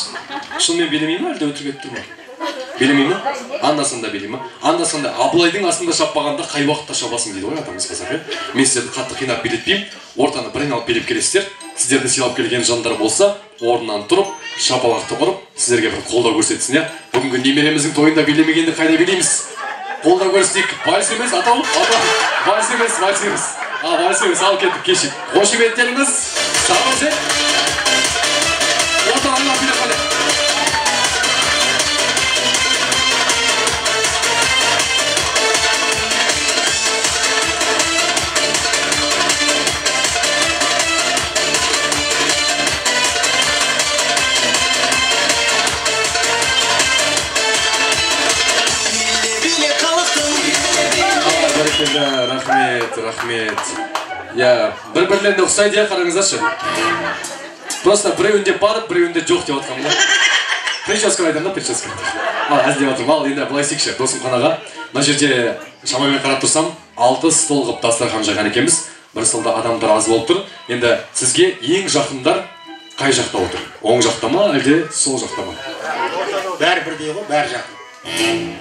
Шынымен билемей ма әлде өтірік айтып тұр ма билемей ма анда санда билей ма анда санда абылайдың астында шаппағанда қай уақытта шабасың дейді ғой атамыз қазақ иә? Мен сіздерді қатты қинап билетпеймін ортаны бір айналып билеп келесіздер. Сіздерді сыйлап келген жандар болса орнынан тұрып шапалақты ұрып сіздерге бір қолдау көрсетсін иә? Бүгінгі немереміздің тойында билемегенде қайда билейміз? Қолдау көрсетейік. Вальс емес атау атау. Вальс емес вальс емес. А вальс емес. Ал кеттік кешік. Қошеметтеріңіз. Сау рахмет иә бір бірлеріне ұқсайды иә қараңыздаршы. Просто біреуінде бар біреуінде жоқ деп жатқанмын да. Прическа айтамын да прическа. Ал әзілдеп жатырмын ал енді былай істейікші досымхан аға мына жерде шамамен қарап тұрсам алты стол қылып дастархан жайған екенбіз. Бір столда адамдар аз болып тұр. Енді сізге ең жақындар қай жақта отыр? Оң жақта ма әлде сол жақта ма? Бәрі бірдей ғой бәрі жақын.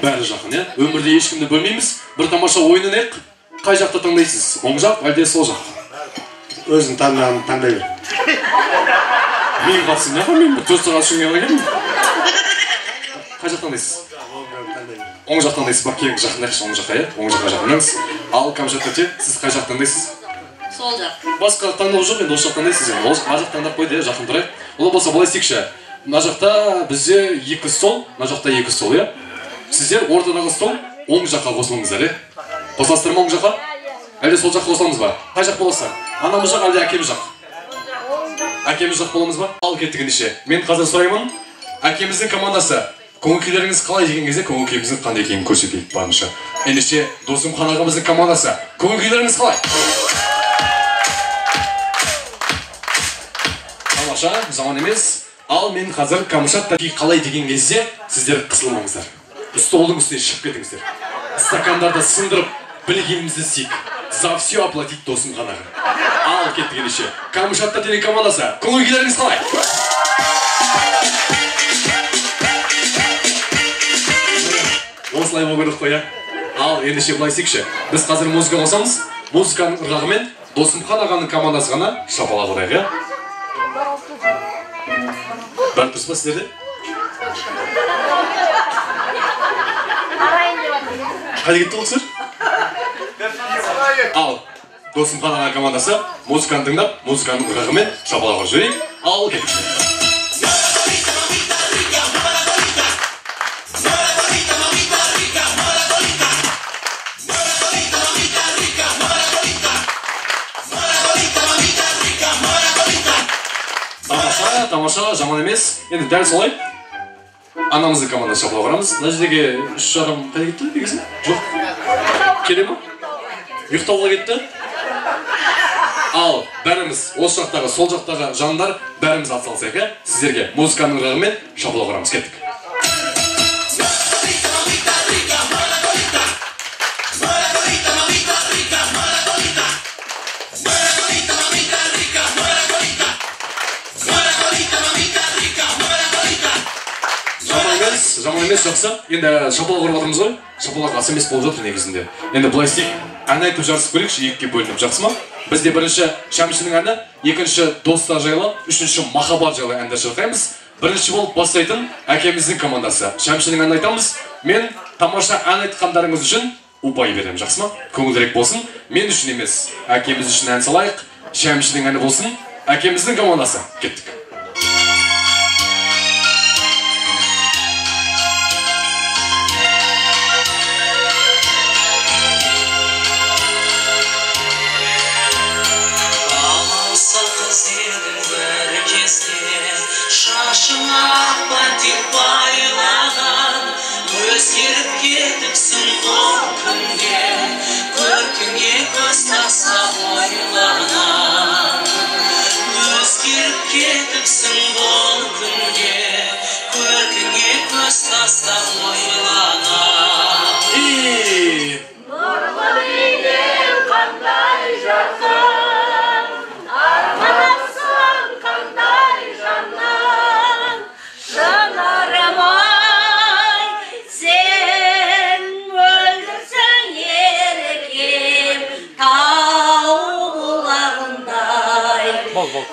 Бәрі жақын иә? Өмірде ешкімді бөлмейміз. Бір тамаша ойын ойнайық. Қай жақты таңдайсыз? Оң жақ әлде сол жақ? Өзің таңдағанды таңдай бер мен қатысым неғып мен бір төрт сағат үшін келген қай жақ таңдайсыз? Оң жақ таңдайсыз ба? Келіңіз жақындайықшы оң жаққа иә? Оң жаққа жақындаңыз ал кәмшат тәте сіз қай жақ таңдайсыз? Сол жақ. Басқа таңдау жоқ енді осы жақ таңдайсыз енді. Ар жақ таңдап қойды иә жақын тұрайық. Олай болса былай істейікші мына жақта бізде екі стол мына жақта екі стол иә. Сіздер ортадағы стол оң жаққа қосылыңыздар иә. Қосасыздар ма оң жаққа әлде сол жаққа қосыламыз ба қай жақ боласыздар анамыз жақ әлде әкеміз жақ әкеміз жақ боламыз ба ал кеттік ендеше мен қазір сұраймын әкеміздің командасы көңіл күйлеріңіз қалай деген кезде көңіл күйіміздің қандай екенін көрсетейік барынша ендеше досымхан ағамыздың командасы көңіл күйлеріңіз қалай тамаша жаман емес ал мен қазір камшат тәки қалай деген кезде сіздер қысылмаңыздар столдың үстіне шығып кетіңіздер стакандарды сындырып білгенімізді істейік за все оплатить досымхан аға ал кеттік ендеше камшат тәтенің командасы көңіл күйлеріңіз қалай осылай болу керек қой иә ал ендеше былай істейікші біз қазір музыка қосамыз музыканың ырғағымен досымхан ағаның командасы ғана шапалақ ұрайық иә бәрі дұрыс па сіздерде қайда кетті ол кісілер ал досымхан аға командасы музыканы тыңдап музыканың ырғағымен шапалақ ұрып жіберейік ал кеттік тамаша жаман емес енді дәл солай анамыздың командасы шапалақ ұрамыз мына жердегі үш адам қайда кетті негізі жоқ келе ма ұйықтауға кетті ал бәріміз осы жақтағы сол жақтағы жандар бәріміз атсалысайық иә сіздерге музыканың ырғағымен шапалақ ұрамыз кеттік емес жаман емес жақсы. Енді шапалақ ұрып жатырмыз ғой. Шапалақ ас емес болып жатыр негізінде. Енді былай істейік. Ән айтып жарысып көрейікші екіге бөлініп. Жақсы ма? Бізде бірінші шәмшінің әні екінші достар жайлы үшінші махаббат жайлы әндер шырқаймыз. Бірінші болып бастайтын әкеміздің командасы. Шәмшінің әнін айтамыз. Мен тамаша ән айтқандарыңыз үшін ұпай беремін. Жақсы ма? Көңілдірек болсын. Мен үшін емес. Әкеміз үшін ән салайық. Шәмшінің әні болсын. Әкеміздің командасы. Кеттік.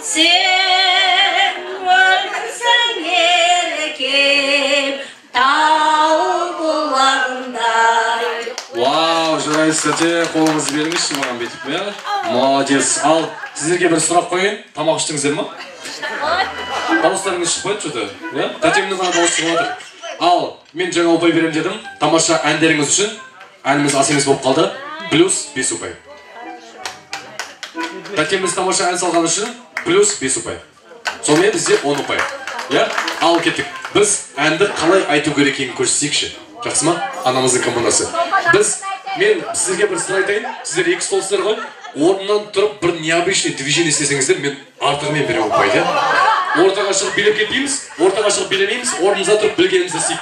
Сен ерекем, тау бұлағындай. Вау, қолыңызды беріңізші маған бүйтіп, иә? Молодец. Ал сіздерге бір сұрақ қояйын, тамақ іштіңіздер ма? Дауыстарыңыз шықпайды что-то, иә? Тәтемнің ғана дауысы шығып жатыр. Ал мен жаңа ұпай беремін дедім, тамаша әндеріңіз үшін әніміз ас емес болып қалды, плюс 5 ұпай. Тәтеміз тамаша ән салған үшін плюс 5 ұпай. Сонымен бізде 10 ұпай. Иә? Ал кеттік. Біз әнді қалай айту керек екенін көрсетейікші. Жақсы ма? Анамыздың командасы. Біз мен сіздерге бір сыр айтайын сіздер екі столсыздар ғой орнынан тұрып бір необычный движение істесеңіздер мен артығымен беремін ұпайды иә ортаға шығып билеп кетпейміз ортаға шығып билемейміз орнымызда тұрып білгенімізді істейік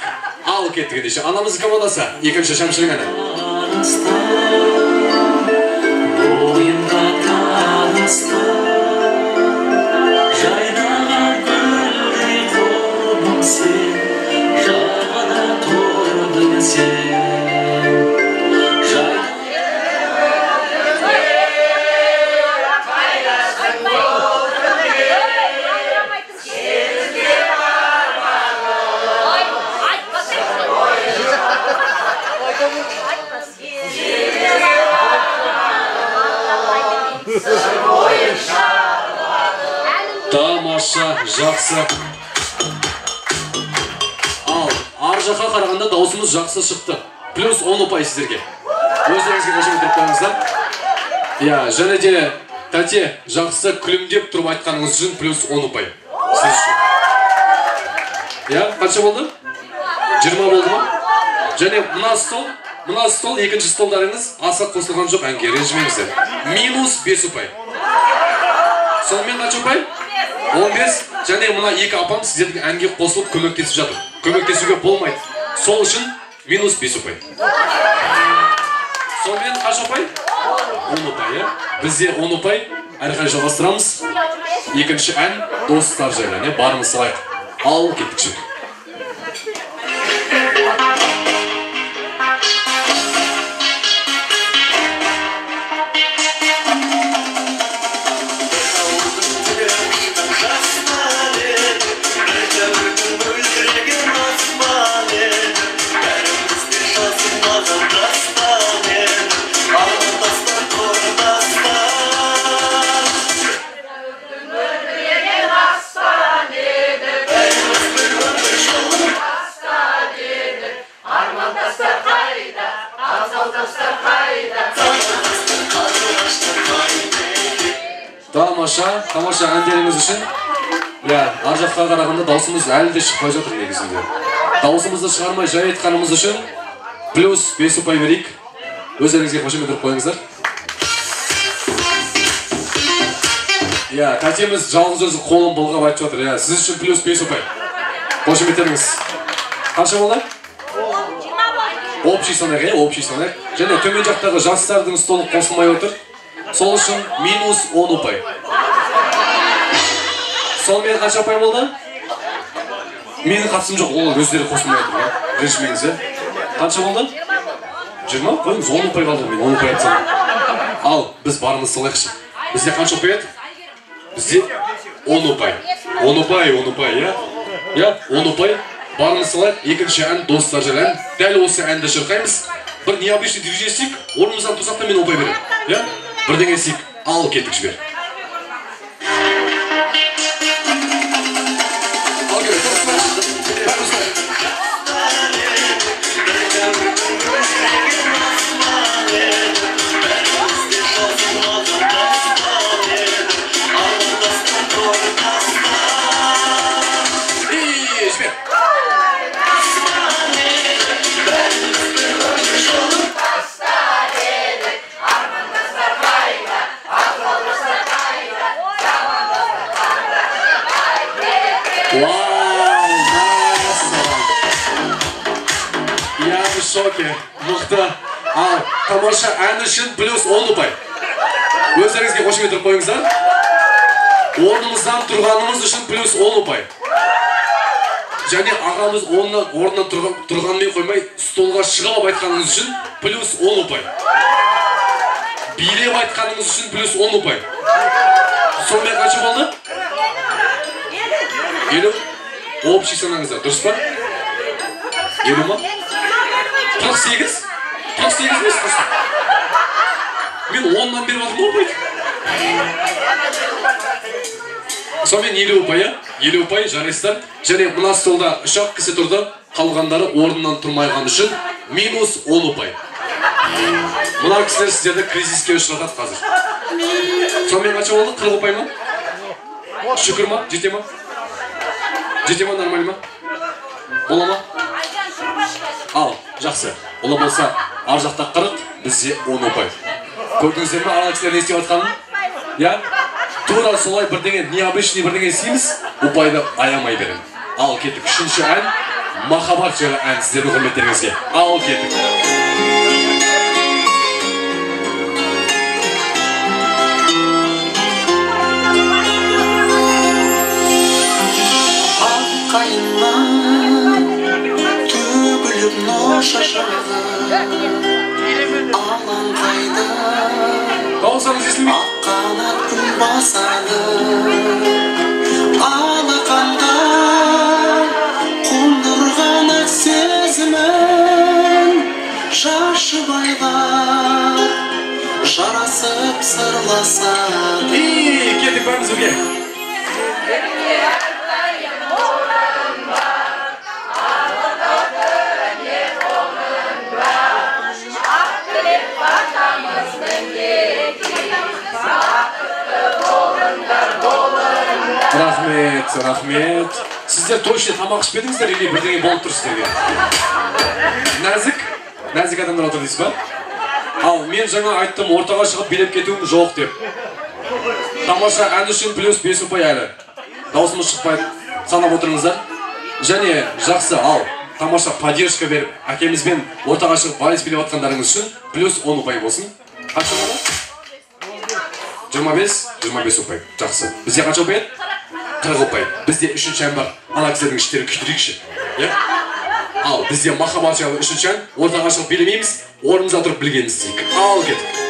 ал кеттік ендеше анамыздың командасы екінші шәмшінің әні жақсы. Ал ар жаққа қарағанда дауысымыз жақсы шықты. Плюс он ұпай сіздерге. Өздеріңізге қошемет беріп қойыңыздар. Иә және де тәте жақсы күлімдеп тұрып айтқаныңыз үшін плюс он ұпай. Сіз үшін. Иә қанша болды? Жиырма болды ма? Және мына стол мына стол екінші столдарыңыз аса қосылған жоқ әнге ренжімеңіздер. Минус бес ұпай. Сонымен қанша ұпай? Он бес және мына екі апам сіздердің әнге қосылып көмектесіп жатыр. Көмектесуге болмайды. Сол үшін минус бес ұпай сонымен қанша ұпай? Он ұпай иә? Бізде он ұпай әрі қарай жалғастырамыз. Екінші ән достар жайлы иә барымыз салайық ал кеттік тамаша тамаша әндеріңіз үшін. Иә ар жаққа қарағанда даусымыз әлі де шықпай жатыр негізінде. Даусымызды шығармай жай айтқанымыз үшін плюс бес ұпай берейік. Өздеріңізге қошемет беріп қойыңыздар. Иә тәтеміз жалғыз өзі қолын былғап айтып жатыр. Иә сіз үшін плюс бес ұпай. Қошеметтеріңіз қанша болды? Общий санайық иә общий санайық және төмен жақтағы жастардың столы қосылмай отыр. Сол үшін минус он ұпай. Сонымен қанша ұпай болды? Менің қатысым жоқ ол өздері қосылмай иә ренжімеңіз иә қанша болды? Жиырма қойыңыз он ұпай қалды мен он ұпай айтсам ал біз барымызды салайықшы бізде қанша ұпай еді? Бізде он ұпай он ұпай он ұпай иә? Иә он ұпай барымызды салайық екінші ән достар жайлы ән. Дәл осы әнді шырқаймыз. Бір необычный движение істейік орнымыздан тұрсақ та мен ұпай беремін иә? Бірдеңе істейік. Ал кеттік жібер. И шоке. Мықты. Ал, тамаша ән үшін плюс 10 ұпай. Өздеріңізге қошемет беріп қойыңыздар. Орнымыздан тұрғанымыз үшін плюс 10 ұпай. Және ағамыз орнынан тұрған, тұрғанмен қоймай столға шығып айтқаныңыз үшін плюс 10 ұпай. Билеп айтқаныңыз үшін плюс 10 ұпай. Сонымен қанша болды? елу общий санаңыздар дұрыс па ма қырық сегіз қырық сегіз емес просто мен оннан беріп отырмын ғой сонымен елу ұпай иә елу ұпай жарайсыздар және мына столда үш ақ кісі тұрды. Қалғандары орнынан тұрмайғаны үшін минус он ұпай. Мына кісілер сіздерді кризиске ұшыратады қазір. Сонымен қанша болды? қырық ұпай ма? Шүкір ма? Жете ма? Жете ма? Нормаль ма? Бола ма? Ал жақсы. Олай болса ар жақта қырық бізде он ұпай. Көрдіңіздер ме ана кісілер не істеп жатқанын? Иә тура солай бірдеңе необычный бірдеңе істейміз ұпайды аямай беремін. Ал кеттік үшінші ән махаббат жайлы ән сіздердің құрметтеріңізге. Ал кеттік. Шашағы алаңқайда дауысыңыз естілмейді ақ қанат күн басады жарасып сырласады кеттік бәріміз бірге рахмет рахмет. Сіздер точно тамақ ішіп едіңіздер или бірдеңе болып тұр сіздерге нәзік нәзік адамдар отыр дейсіз ба? Ал мен жаңа айттым ортаға шығып билеп кетуім жоқ деп. Тамаша ән үшін плюс бес ұпай әлі. Дауысымыз шықпайды санап отырыңыздар. Және жақсы ал тамаша поддержка беріп әкемізбен ортаға шығып вальс билеп жатқандарыңыз үшін плюс он ұпай болсын. Қанша жиырма бес жиырма бес ұпай. Жақсы. Бізде қанша ұпай еді? Қырық ұпай бізде үшінші ән бар. Ана кісілердің іштерін күйдірейікші иә? Ал бізде махаббат жайлы үшінші ән. Ортаға шығып билемейміз. Орнымызда тұрып білгенімізді ал кеттік.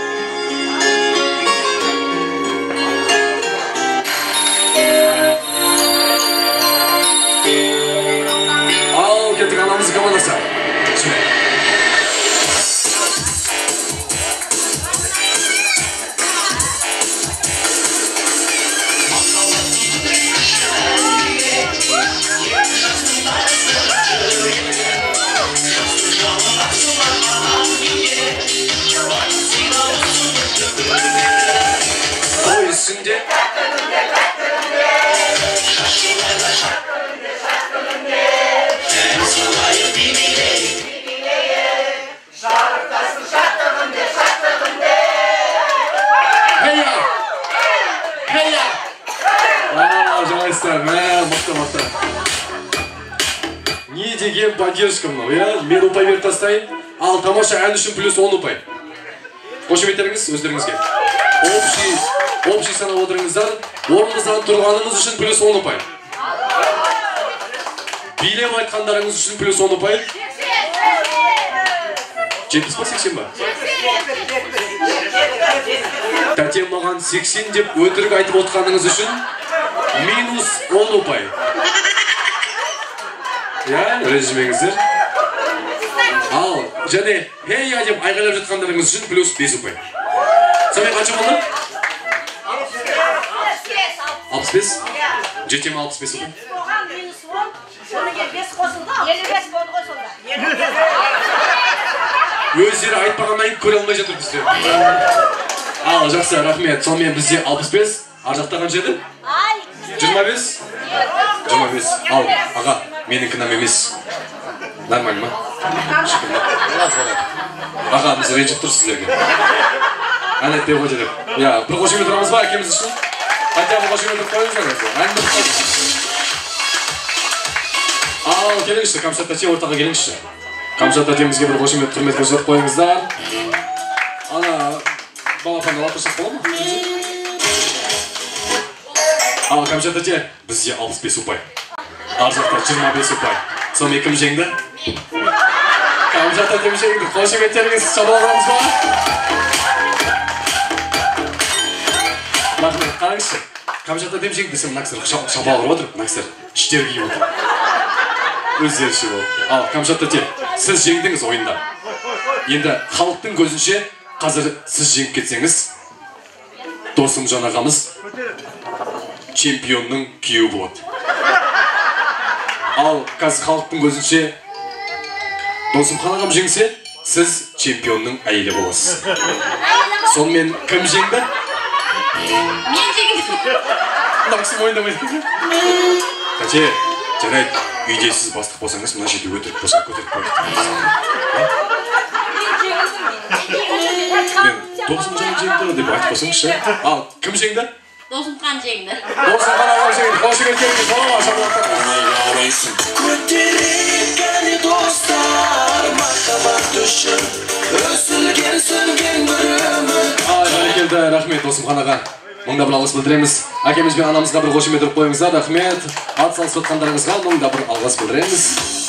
Aa, жарайсыздар мә мықты мықты. Не деген поддержка мынау иә мен ұпай беріп тастайын ал тамаша ән үшін плюс он ұпай. Қошеметтеріңіз өздеріңізге. Общий общий санап отырыңыздар. Тұрғаныңыз үшін плюс он ұпай билеп айтқандарыңыз үшін плюс он ұпай жетпіс па сексен ба? Тәтем маған сексен деп өтірік айтып отқаныңыз үшін минус он ұпай. Иә ренжімеңіздер. Ал және хейя деп айғайлап жатқандарыңыз үшін плюс бес ұпай. Сонымен қанша болды алпыс бес жете ма алпыс бес? Ұпай оған минус он соныға бес қосылды елу бес болды ғой сонда. Өздері айтпағаннан кейін көре алмай жатыр біздер ал жақсы рахмет. Сонымен бізде алпыс бес. Ар жақта қанша еді? Жиырма бес? Жиырма бес. Ал аға менің кінәм емес. Нормально ма? Аға. Біз ренжіп тұрсыз сіздерге. Ән айтпай қойды деп иә бір қошемет тұрамыз ба әкеміз үшін хотя бы қошемет тұрып қойыңыздар ал келіңізші камшат тәте ортаға келіңізші камшат тәтемізге бір қошемет құрмет көрсетіп қойыңыздар ана балапан алып тұрсақ бола ма ал камшат тәте бізде алпыс бес ұпай ар жақта жиырма бес ұпай сонымен кім жеңді камшат тәтем жеңді қошеметтеріңіз шабалғанымыз ба рахмет қараңызшы камшат тәтем жеңді десем мына кісілер шапалақ ұрып отыр мына кісілер іштері киіп отыр өздері ше болып ал камшат тәте сіз жеңдіңіз ойында енді халықтың көзінше қазір сіз жеңіп кетсеңіз досымжан ағамыз чемпионның күйеуі болады ал қазір халықтың көзінше досымхан ағам жеңсе сіз чемпионның әйелі боласыз сонымен кім жеңді мен тәте жарайды үйде сіз бастық болсаңыз мына жерде өтірік болса көтеріп жеңді деп айтып қойсаңызшы ал кім жеңді досымхан жеңді досымхан аға жеңді қош келдіңіз ооо шапалақтаңыз көтерейік кәне достар махаббат үшін өсілген сөнген бір бәрекелді рахмет досымхан аға. Мыңда бір алғыс білдіреміз. Әкеміз бен анамызға бір қошемет қойыңыздар. Рахмет. Ат салысып жатқандарыңызға мыңда бір алғыс білдіреміз.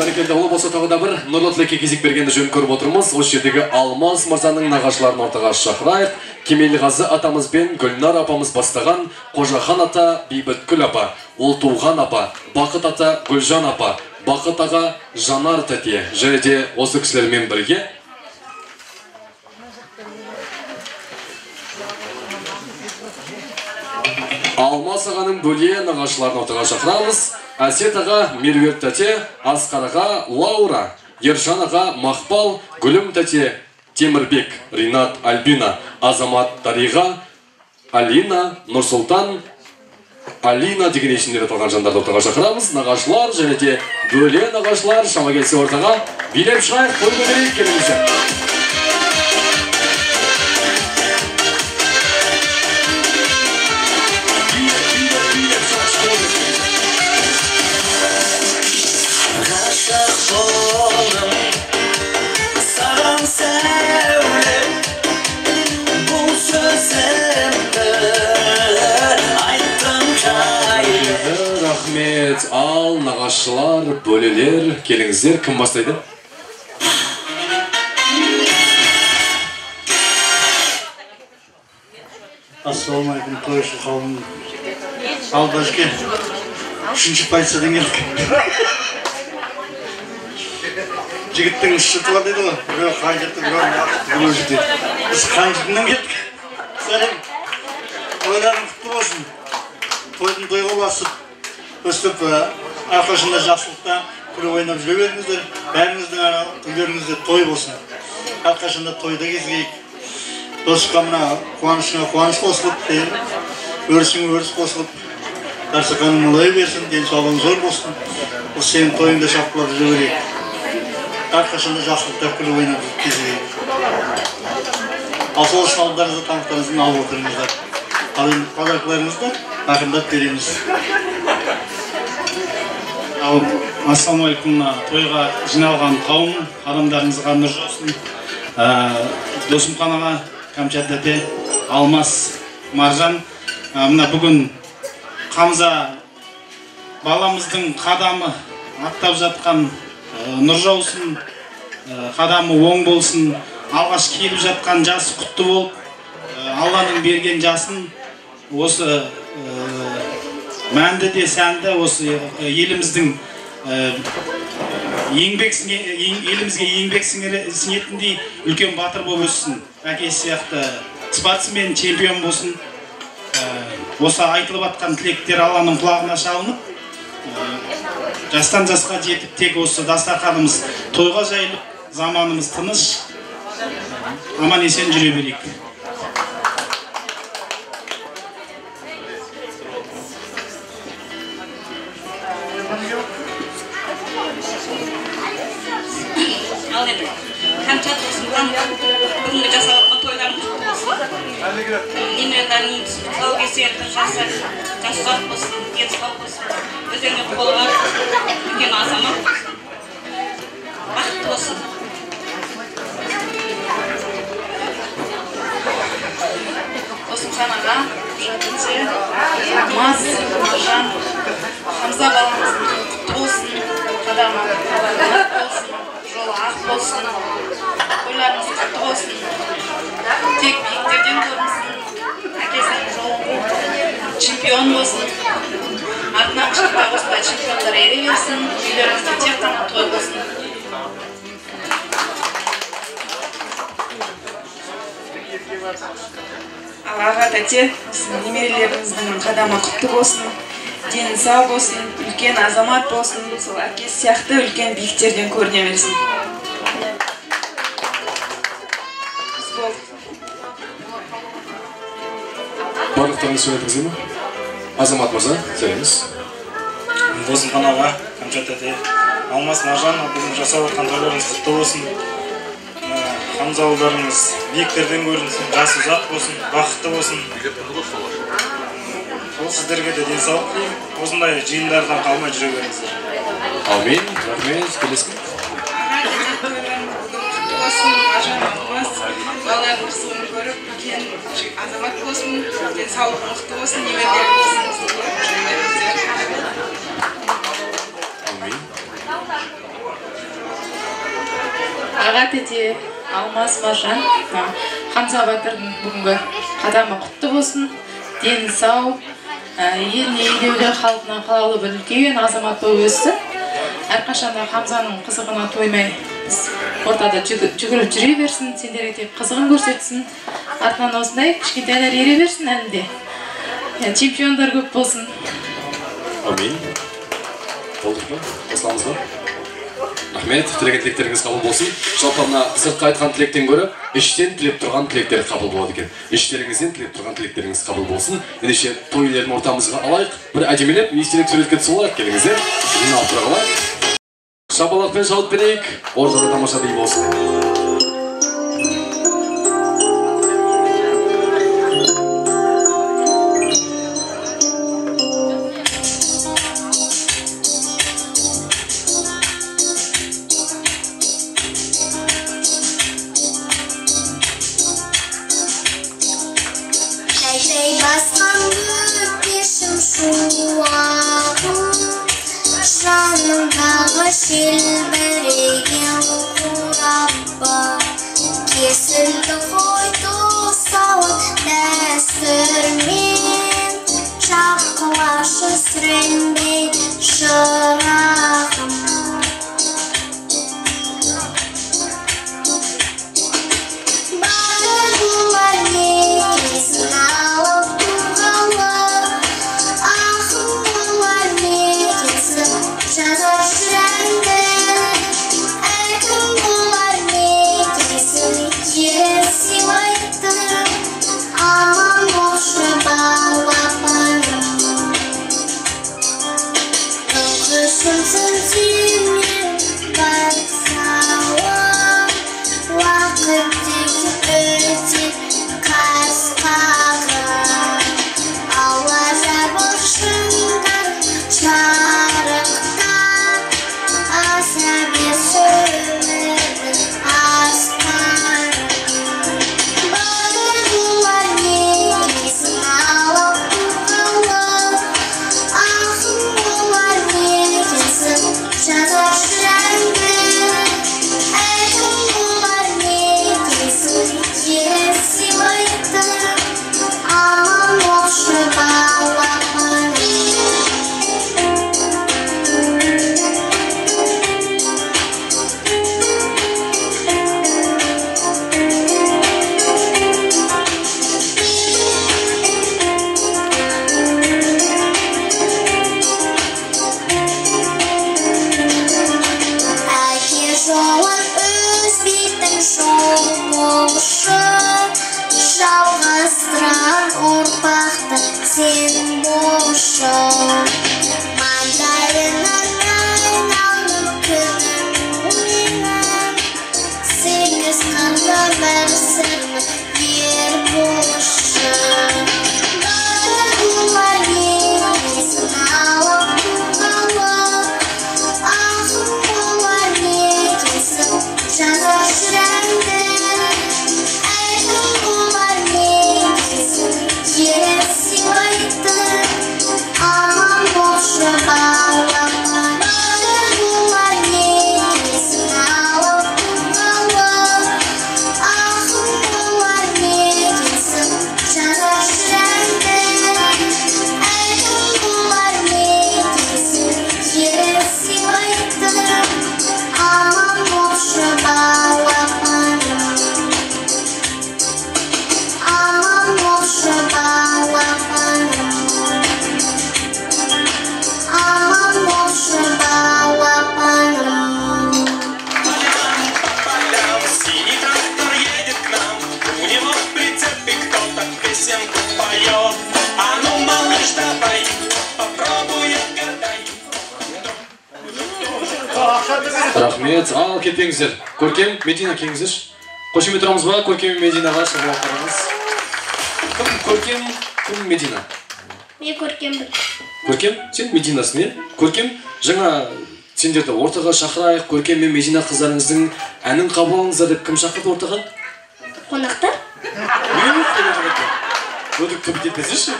Бәрекелді ұлы болса тағы да бір. Нұрлы тілекке кезек бергенді жөн көріп отырмыз. Осы жердегі алмас мырзаның нағашыларын ортаға шақырайық. Кемелғазы атамыз бен гүлнар апамыз бастаған қожахан ата бейбіткүл апа ұлтуған апа бақыт ата гүлжан апа бақыт аға жанар тәте. Және де осы кісілермен бірге алмас ағаның бөле нағашыларын ортаға шақырамыз. Әсет аға меруерт тәте асқар аға лаура ержан аға мақпал гүлім тәте темірбек ринат альбина азамат дариға алина нұрсұлтан алина деген есімдер аталған жандарды ортаға шақырамыз. Нағашылар және де бөле нағашылар шама ортаға билеп шығайық. Қой көтерейік келіңіздер. Рахмет. Ал нағашылар бөлелер келіңіздер кім бастайды? Ассалаумағалейкум тойшы қауым ал бәшке үшінші позициядан келдік. Жігіттің іші туа дейді ғой. Біреу қан жұрты біреу жұрты біз қан жұртынан келдік. Сәлем. Тойларың құтты болсын. Тойдың тойға басып өстіп әрқашанда жақсылықта күліп ойнап жүре беріңіздер бәріңіздің ана үйлеріңізде той болсын. Әрқашанда тойда кезігейік досқа мына қуанышыңа қуаныш қосылып өрісіңе өріс қосылып. Дастарханың молая берсін денсаулығың зор болсын. Осы сенің тойыңда шапқылап жүре берейік әрқашанда жақсылықта күліп ойнап кезігейік ал сол үшін ауылдарыңызда тамақтарыңызды алып отырыңыздар. Ал енді подаркаларыңызды ақырындап береміз. Ал ассалаумағалейкум мына тойға жиналған қауым адамдарыңызға нұр жаусын. Ә, досымхан аға кәмшат тәте алмас маржан. Ә, мына бүгін қамза баламыздың қадамы аттап жатқан ә, нұр жаусын. Қадамы оң болсын. Алғаш келіп жатқан жасы құтты болып алланың берген жасын осы мәнді де сәнді. Осы еліміздің еңбек елімізге еңбек сіңетіндей үлкен батыр болып өссін. Әкесі сияқты спортсмен чемпион болсын. Осы айтылып жатқан тілектер алланың құлағына шалынып жастан жасқа жетіп тек осы дастарханымыз тойға жайылып заманымыз тыныш. Аман есен жүре берейік. Ал енді кәмшат досымхан бүгінгі жасап жатқан тойларың құтты болсын немерелеріңіз тұсаукесер жасы жасы ұзақ болсын болсын өздеріне қолға үлкен азамат бақытты болсын досымхан аға жәдіте алмас нұржан хамза баламыздың құтты ақ болсын тойларыңыз құтты болсын тек биіктерден көрінсін әкесінің жолын қуып чемпион болсын артынан шықпай осылай чемпиондар ере берсін үйлеріңізде тек қана той болсын аға тәте сіздің немерелеріңіздің қадамы құтты болсын дені сау болсын үлкен азамат болсын сол әкесі сияқты үлкен биіктерден көріне берсін. Барлықтарыңыз сөйледіңіздер ме? Азамат мырза сөйлеңіз досымхан аға кәмшат әте. Алмас маржан бүгін жасап жатқан тойларыңыз құтты болсын. Хамза ұлдарыңыз биіктерден көрінсін жасы ұзақ болсын бақытты болсын. Сол сіздерге де денсаулық тілеймін. Осындай жиындардан қалмай жүре беріңіздер. Әумин рахмет. Келесі болсын ажан алмас балалардың қызығын көріп үлкен азамат болсын денсаулығы мықты болсын немерелеріңіз аға тете алмас маржан хамза батырдың бүгінгі қадамы құтты болсын. Дені сау еліне елеулі халқына қалаулы бір үлкен азамат болып әрқашанда хамзаның қызығына тоймай ортада жүг- жүгіріп жүре берсін сендерге тек қызығын көрсетсін. Артынан осындай кішкентайлар ере берсін әлі де. Иә, чемпиондар көп болсын. Әумин болды ма қосыламыз ба рахмет. Тілеген тілектеріңіз қабыл болсын. Жалпы мына сыртқа айтқан тілектен гөрі іштен тілеп тұрған тілектер қабыл болады екен. Іштеріңізден тілеп тұрған тілектеріңіз қабыл болсын. Ендеше той иелерін ортамызға алайық. Бір әдемілеп естелік суретке түсіп алайық келіңіздер. Жиналып тұра қалайық. Шапалақпен шауып берейік. Тамаша болсын. Сендерді ортаға шақырайық көркем мен медина қыздарыңыздың әнін қабыл алыңыздар деп кім шақырды ортаға? Қонақтар? Өтіп кетпесінші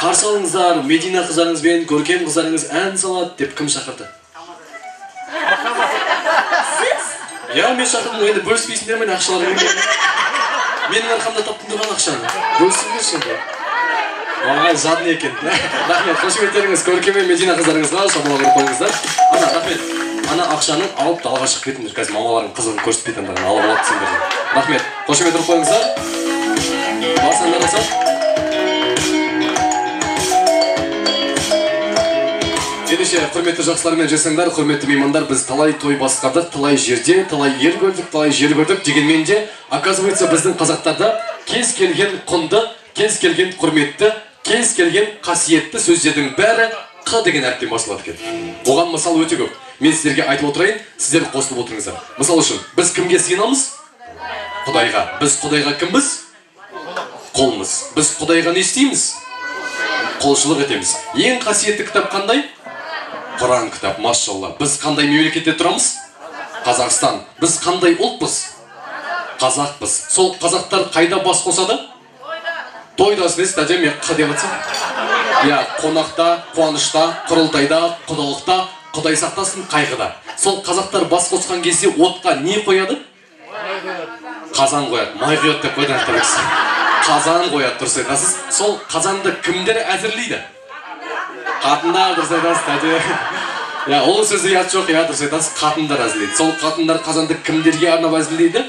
қарсы алыңыздар медина қыздарыңыз бен көркем қыздарыңыз ән салады деп кім шақырды? Иә мен шақырдым енді бөліспейсіңдер ме ақшаларыңды менің арқамда таптың тұрған ақшаны бөлісіңдерші енді. Ағай жадный екен. Рахмет. Қошеметтеріңіз көркем медина қыздарыңызға шапалақ беріп қойыңыздар. Ана рахмет. Ана ақшаны алып далаға шығып кетіңдер. Қазір мамаларың қызығын көрсетпейді андаған алып алады десеңдер рахмет. Қошемет ұрып қойыңыздар. Барсаңдар рұқсат ендеше құрметті жақсылар мен құрметті меймандар біз талай той басқардық талай жерде талай ел көрдік талай жер көрдік. Дегенмен де оказывается біздің қазақтарда кез келген құнды кез келген құрметті кез келген қасиетті сөздердің бәрі қ деген әріптен басталады екен. Оған мысал өте көп. Мен сіздерге айтып отырайын сіздер қосылып отырыңыздар. Мысал үшін біз кімге сыйынамыз? Құдайға. Біз құдайға кімбіз? Құлмыз біз құдайға не істейміз? Құлшылық етеміз. Ең қасиетті кітап қандай? Құран кітап машалла. Біз қандай мемлекетте тұрамыз? Қазақстан. Біз қандай ұлтпыз? Қазақпыз. Сол қазақтар қайда бас қосады? Тойда мен қ деп жатсам иә қонақта қуанышта құрылтайда құдалықта құдай сақтасын қайғыда. Сол қазақтар бас қосқан кезде отқа не қояды? Қазан қояды. Май құяды деп қойды қазан қояды дұрыс айтасыз. Сол қазанды кімдер әзірлейді? Қатындар дұрыс айтасыз тәте. Иә ол сөзде ұят жоқ иә дұрыс айтасыз. Қатындар әзірлейді. Сол қатындар қазанды кімдерге арнап әзірлейді?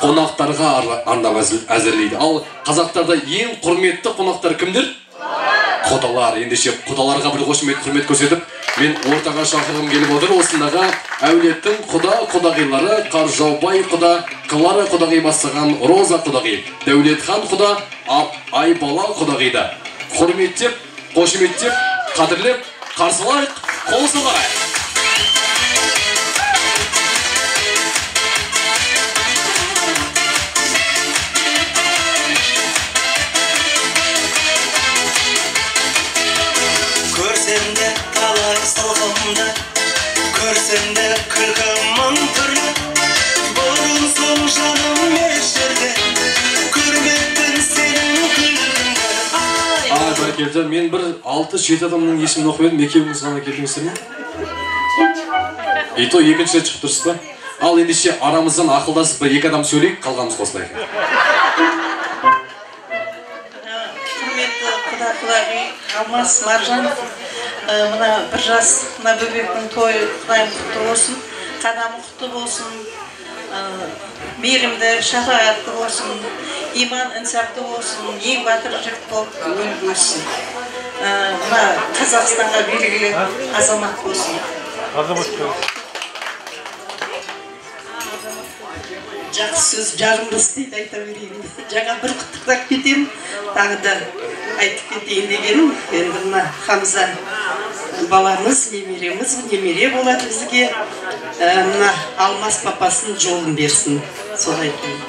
Қонақтарға арнап әзірлейді. Ал қазақтарда ең құрметті қонақтар кімдер? Құдалар ендеше құдаларға бір қошемет құрмет көрсетіп мен ортаға шақырғым келіп отыр. Осындағы әулеттің құда құдағилары қаржаубай құда клара құдағи бастаған роза құдағи дәулетхан құда айбала құдағиды. Құрметтеп қошеметтеп қадірлеп қарсы алайық қол соғайық бәрекелді мен бір алты жеті адамның есімін оқып едім екеуіңіз ғана келдіңіздер ме и то екінші рет шығып тұрсыз ба ал ендеше арамыздан ақылдасып бір екі адам сөйлейік қалғанымыз қосылайық құрметті құда құдағи алмас маржан мына бір жас мына бөбектің тойы құдайым құтты болсын. Қадамы құтты болсын. Мейірімді шапағатты болсын. Иман інсапты болсын. Ең батыр жігіт болып өніп өссін мына қазақстанға белгілі азамат болсын. Жақсы сөз жарымбыз дейді айта берейін. Жаңа бір құттықтап кетемін. Тағы да айтып кетейін дегенім енді мына хамза баламыз немереміз немере болады бізге. Мына алмас папасын жолын берсін. Айтайын.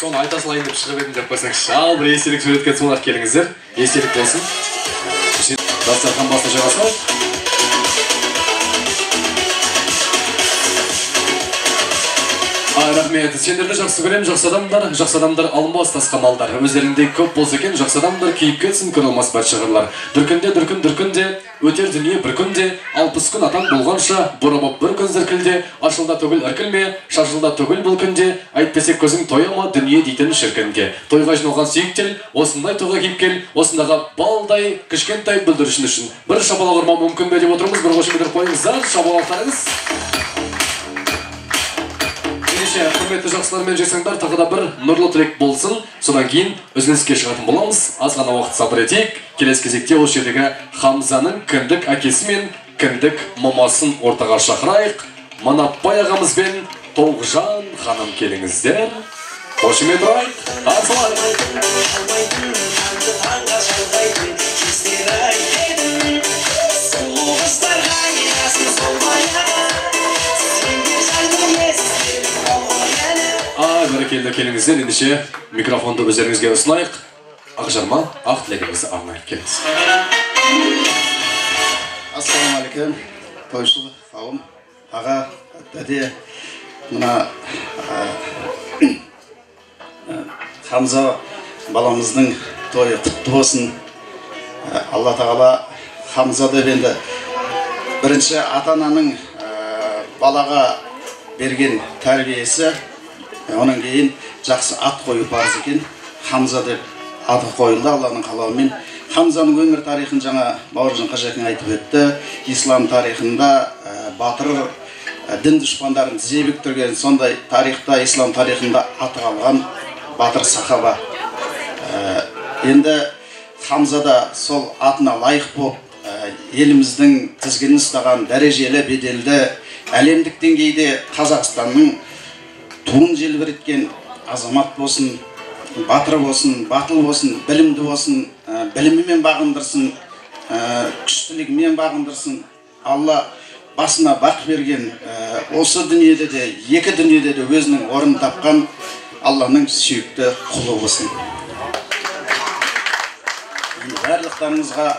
Соны айта салайын деп шығып едім деп қойсаңызшы ал бір естелік суретке түсіп келіңіздер. Естелік болсын. Дастархан басына жайғасайық рахмет. Сендерді жақсы көремін жақсы адамдар жақсы адамдар алынбас тасқа малдар. Өздеріңдей көп болса екен жақсы адамдар киіп кетсін күн алмас бәтшағырлар дүркінде дүркін дүркінде өтер дүние бір күнде. Алпыс күн атаң болғанша бұра боп бір күн зіркілде. Ашылда түгіл іркілме шашылда түгіл бұл күнде. Әйтпесе көзің тоя ма дүние дейтін шіркінге. Тойға жиналған сүйіктер осындай тойға киіп кел. Осындағы балдай кішкентай бүлдіршін үшін бір шапалақ ұрмау мүмкін бе деп отырмыз. Бір қошемет қойыңыздар шапалақтарыңыз. Ендеше құрметті жақсылар мен тағы да бір нұрлы тілек болсын. Содан кейін үзіліске шығатын боламыз. Аз ғана уақыт сабыр етейік. Келесі кезекте осы жердегі хамзаның кіндік әкесі мен кіндік мамасын ортаға шақырайық. Манапбай ағамыз бен тоғжан ханым келіңіздер. Қошемет ұрайық қарсы бәрекелді келіңіздер ендеше микрофонды өздеріңізге ұсынайық. Ақжарма ақ тілегімізді арнайып келіңіз. Ассалаумағалейкум. Тойшыл қауым. Аға дәде мына хамза баламыздың тойы құтты болсын. Алла тағала хамза деп енді бірінші ата ананың балаға берген тәрбиесі онан кейін жақсы ат қою парыз екен. Хамза деп аты қойылды алланың қалауымен. Хамзаның өмір тарихын жаңа бауыржан қажекең айтып өтті. Ислам тарихында ә, батыр ә, дін дұшпандарын тізе бүктірген сондай тарихта ислам тарихында аты қалған батыр сахаба. Ә, енді хамза да сол атына лайық болып еліміздің тізгінін ұстаған дәрежелі беделді әлемдік деңгейде қазақстанның туын желбіреткен азамат болсын батыр болсын батыл болсын білімді болсын ә, білімімен бағындырсын ә, күштілігімен бағындырсын. Алла басына бақ берген ә, осы дүниеде де екі дүниеде де өзінің орнын тапқан алланың сүйікті құлы болсын. Барлықтарыңызға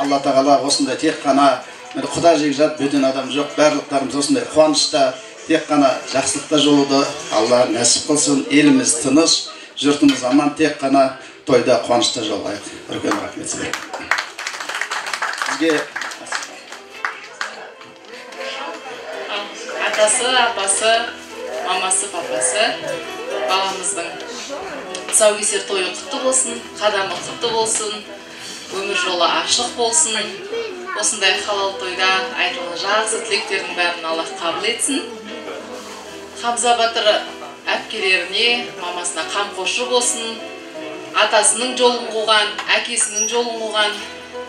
алла тағала осындай тек қана құда жекжат бөтен адам жоқ барлықтарымыз осындай қуанышта тек қана жақсылықта жолуды алла нәсіп қылсын еліміз тыныш жұртымыз аман тек қана тойда қуанышта жолығайық. Үлкен рахмет сізге. Сізге атасы апасы мамасы папасы баламыздың тұсаукесер тойы құтты болсын қадамы құтты болсын. Өмір жолы ашық болсын. Осындай халал тойда айтылған жақсы тілектердің бәрін алла қабыл етсін. Хамза батыр әпкелеріне мамасына қамқоршы болсын. Атасының жолын қуған әкесінің жолын қуған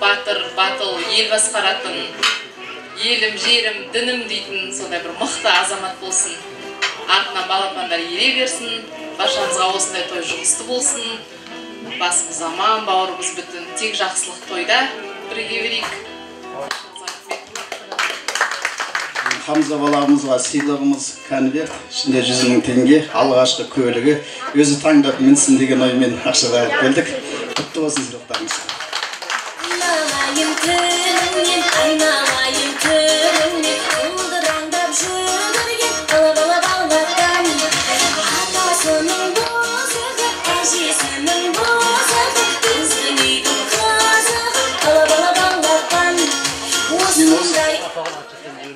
батыр батыл ел басқаратын елім жерім дінім дейтін сондай бір мықты азамат болсын. Артынан балапандар ере берсін баршамызға осындай той жұғысты болсын. Басымыз аман бауырымыз бүтін. Тек жақсылық тойда бірге берейік. Хамза баламызға сыйлығымыз конверт ішінде жүз мың теңге алғашқы көлігі. Өзі таңдап мінсін деген оймен ақшаға алып келдік. Құтты болсын сыйлықтарыңыз. Айналайын күніңнен айналайын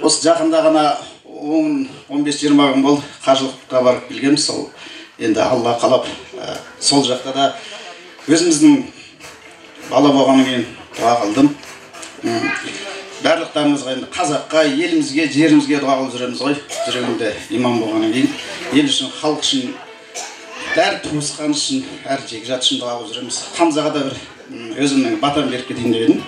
осы жақында ғана он он бес жиырма күн болды. Қажылыққа барып келгенбіз. Сол енді алла қалап ә, сол жақта да өзіміздің бала болғаннан кейін дұға қылдым. М, барлықтарыңызға енді қазаққа елімізге жерімізге дұға қылып жүреміз ғой. Жүрегімде иман болғаннан кейін. Ел үшін халық үшін әр туысқан үшін әр жекжат үшін дұға қылып жүреміз. Хамзаға да бір өзімнің батам беріп кетейін деп едім.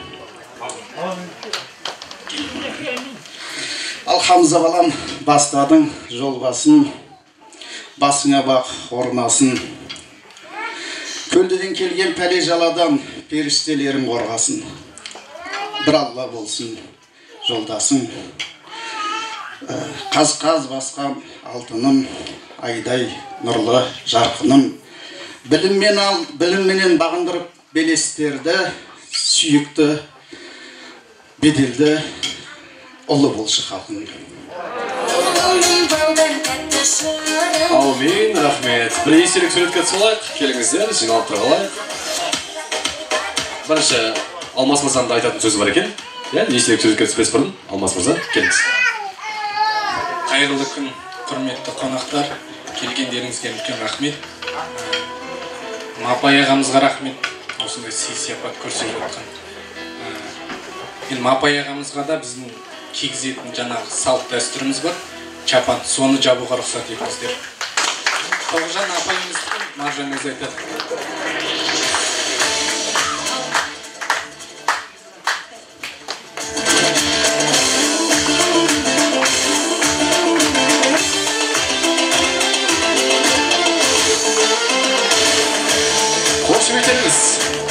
Ал хамза балам бастадың жол басын басыңа бақ орнасын. Көлдеден келген пәле жаладан періштелерің қорғасын. Бір алла болсын жолдасың. Ә, қаз қаз басқан алтыным айдай нұрлы жарқыным. Біліммен ал білімменен бағындырып белестерді сүйікті беделді ұлы болшы халқың әумин рахмет бір естелік суретке түсіп алайық келіңіздер жиналып тұрғалайық бірінші алмас мырзаның да айтатын сөзі бар екен иә естелік суретке түспес бұрын алмас мырза келіңіз қайырлы күн құрметті қонақтар келгендеріңізге үлкен рахмет мапай ағамызға рахмет осындай сый сияпат көрсетіп жатқан енді мапай ағамызға да біздің кигізетін жаңағы салт дәстүріміз бар. Чапан соны жабуға рұқсат етіңіздер. Тоғжан апайымыз маржан өзі айтады. Шалма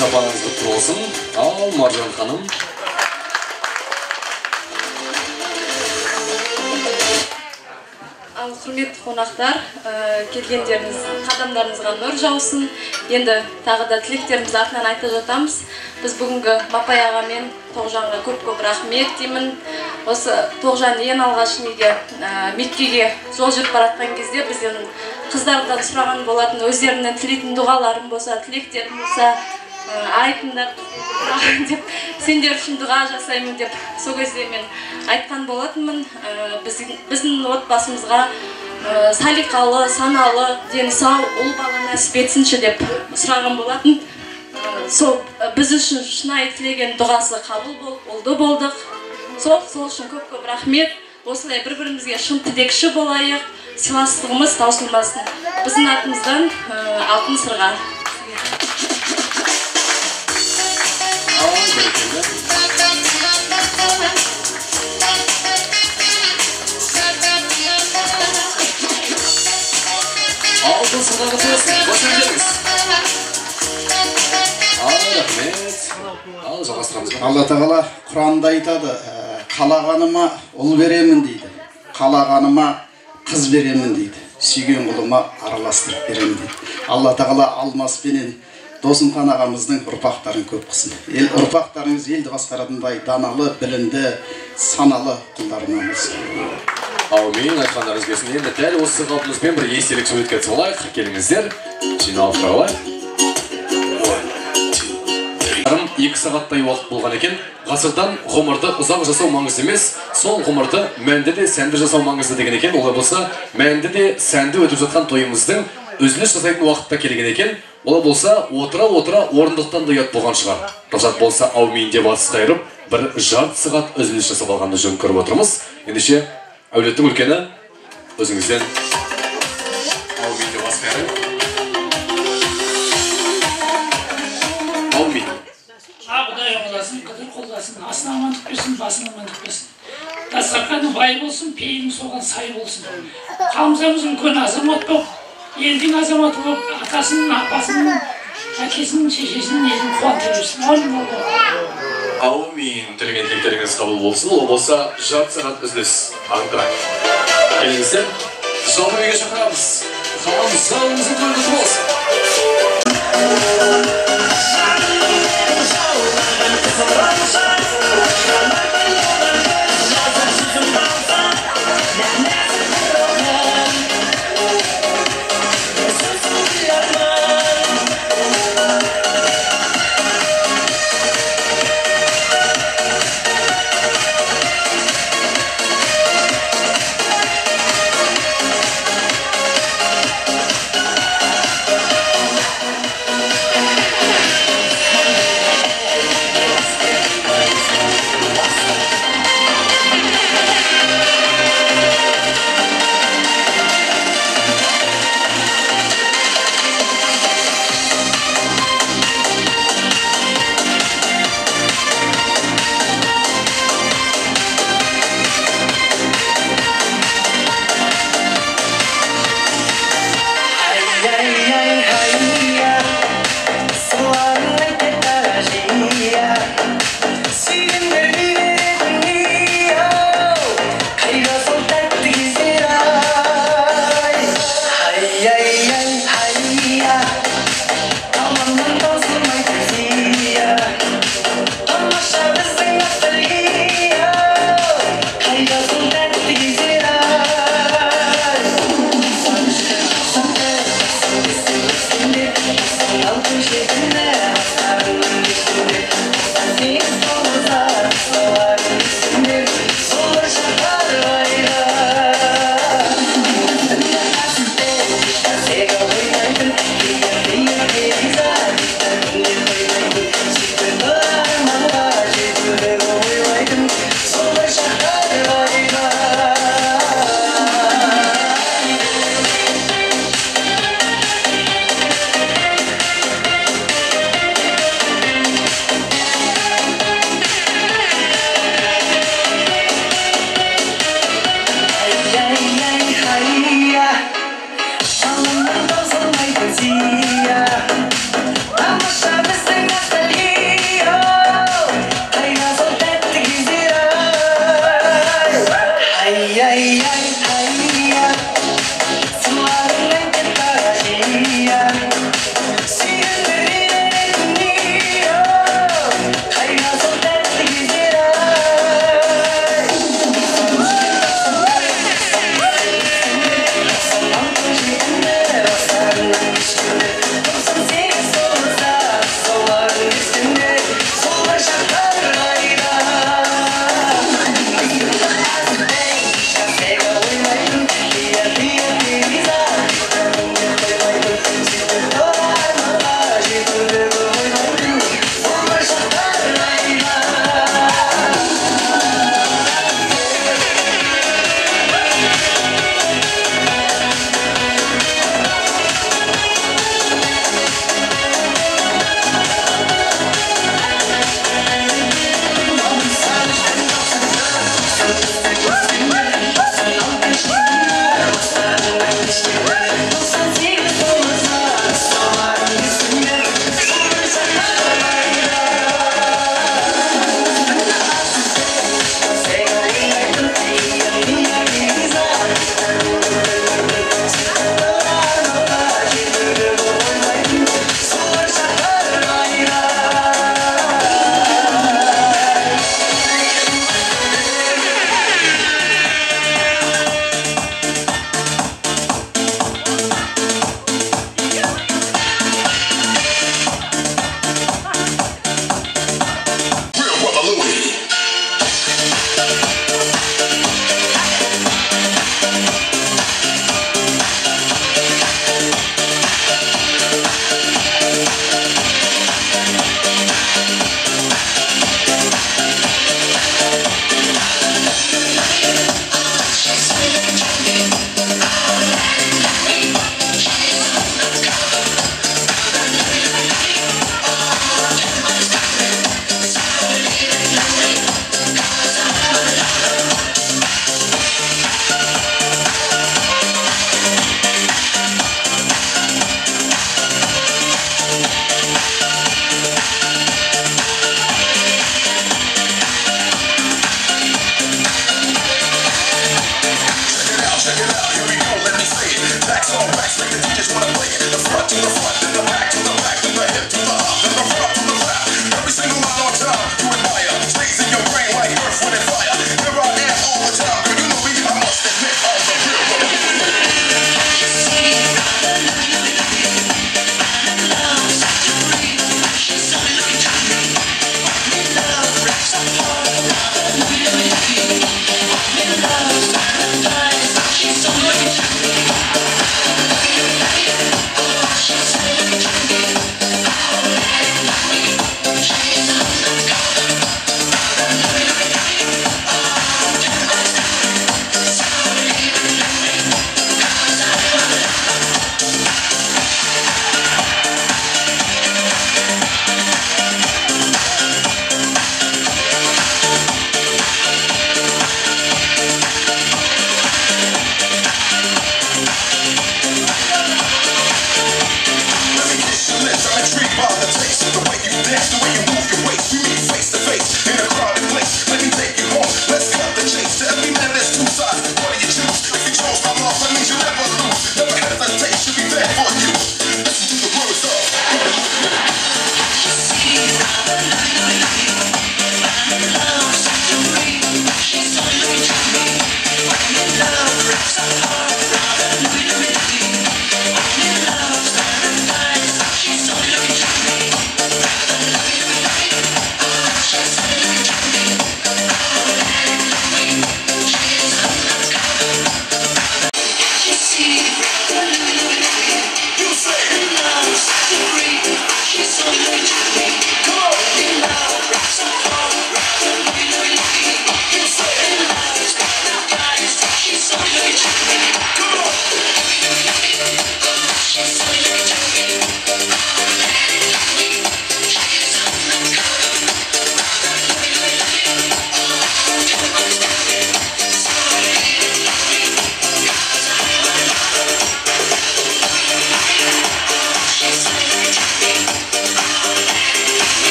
сау маржан ханым. Ал құрметті қонақтар ә, келгендеріңіз қадамдарыңызға нұр жаусын. Енді тағы да тілектерімізді артынан айтып жатамыз. Біз бүгінгі мапай аға мен тоғжанға көп көп рахмет деймін. Осы тоғжан ең алғаш неге ә, меккеге жол жүріп бара жатқан кезде бізден қыздардан сұраған болатын өздерінен тілейтін дұғаларың болса тілектерің болса айтыңдар. Деп сендер үшін дұға жасаймын деп сол кезде мен айтқан болатынмын. Ә, біздің, отбасымызға ә, салиқалы саналы дені сау ұл бала нәсіп етсінші деп сұраған болатын. Ә, сол біз үшін шынайы тілеген дұғасы қабыл болып ұлды болдық. Сол сол үшін көп көп рахмет. Осылай бір бірімізге шын тілекші болайық. Сыйластығымыз таусылмасын. Біздің атымыздан алтын сырға. Ал алла тағала құранда айтады ә, қалағаныма ұл беремін дейді қалағаныма қыз беремін дейді сүйген құлыма араластырып беремін дейді алла тағала алмаспенен досымхан ағамыздың ұрпақтарын көп қылсын. Ел ұрпақтарыңыз елді басқаратындай даналы білімді саналы құлдарынан болсын әумин айтқандарыңыз келсін енді дәл осы қалпымызбен бір естелік суретке түсіп алайық келіңіздер. Жиналып тұралайық жарым екі сағаттай уақыт болған екен. Ғасырдан ғұмырды ұзақ жасау маңызды емес. Сол ғұмырды мәнді де сәнді жасау маңызды деген екен. Олай болса мәнді де сәнді өтіп жатқан тойымыздың үзіліс жасайтын уақытта келген екен. Олай болса отыра отыра орындықтан да ұят болған шығар. Рұқсат болса әумин деп атыс қайырып бір жарты сағат үзіліс жасап алғанды жөн көріп отырмыз. Ендеше әулеттің үлкені өзіңізден әумин деп бас қайырайық әумин құдай қолдасын құдай қолдасын амандық берсін басың амандық берсін. Дастарханы бай болсын пейілің соған сай болсын. Қамзамыз үлкен азамат болып елдің азаматы болып атасының апасының әкесінің шешесінің елін қуанта берсін әумин әумин тілеген тілектеріңіз қабыл болсын ол болса жарты сағат үзіліс аңдырайық келіңіздер жалпы үйге шақырамыз хамзамыздың той құтты болсын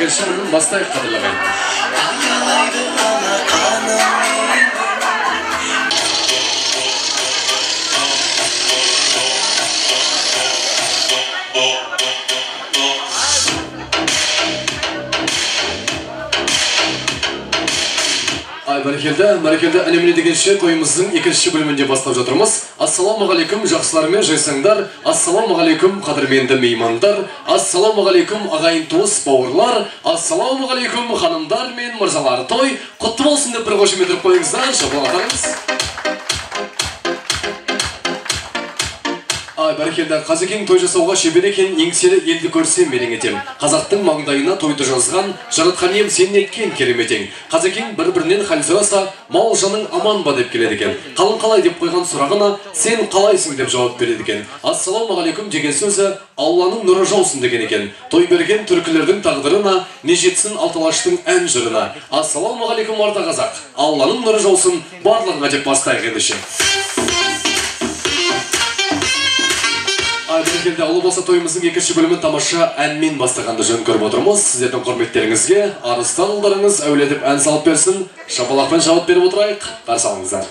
екінші күнін бастайық қадірлі бәрекелді бәрекелді әлеміне дегенше тойымыздың екінші бөлімінде бастап жатырмыз ассалаумағалейкум жақсылар мен жайсаңдар. Ассалаумағалейкум қадірменді меймандар. Ассалаумағалейкум ағайын туыс бауырлар. Ассалаумағалейкум ханымдар мен мырзалар той. Құтты болсын деп бір қошемет беріп бәрекелді. Қазекең той жасауға шебер екен еңселі елді көрсем мерең етем. Қазақтың маңдайына тойды жазған жаратқан ием сен неткен керемет ең қазекең бір бірінен хал сұраса мал жаның аман ба? деп келеді екен. Қалың қалай? деп қойған сұрағына сен қалайсың? деп жауап береді екен. Ассалаумағалейкум деген сөзі алланың нұры жаусын деген екен. Той берген түркілердің тағдырына не жетсін алталаштың ән жырына. Ассалаумағалейкум арда қазақ. Алланың нұры жаусын барлығыңа деп бастайық ендеше. Бәрекелді ұлы болса тойымыздың екінші бөлімін тамаша әнмен бастағанды жөн көріп отырмыз. Сіздердің құрметтеріңізге арыстан ұлдарыңыз әуелетіп ән салып берсін. Шапалақпен жауап беріп отырайық. Қарсы алыңыздар.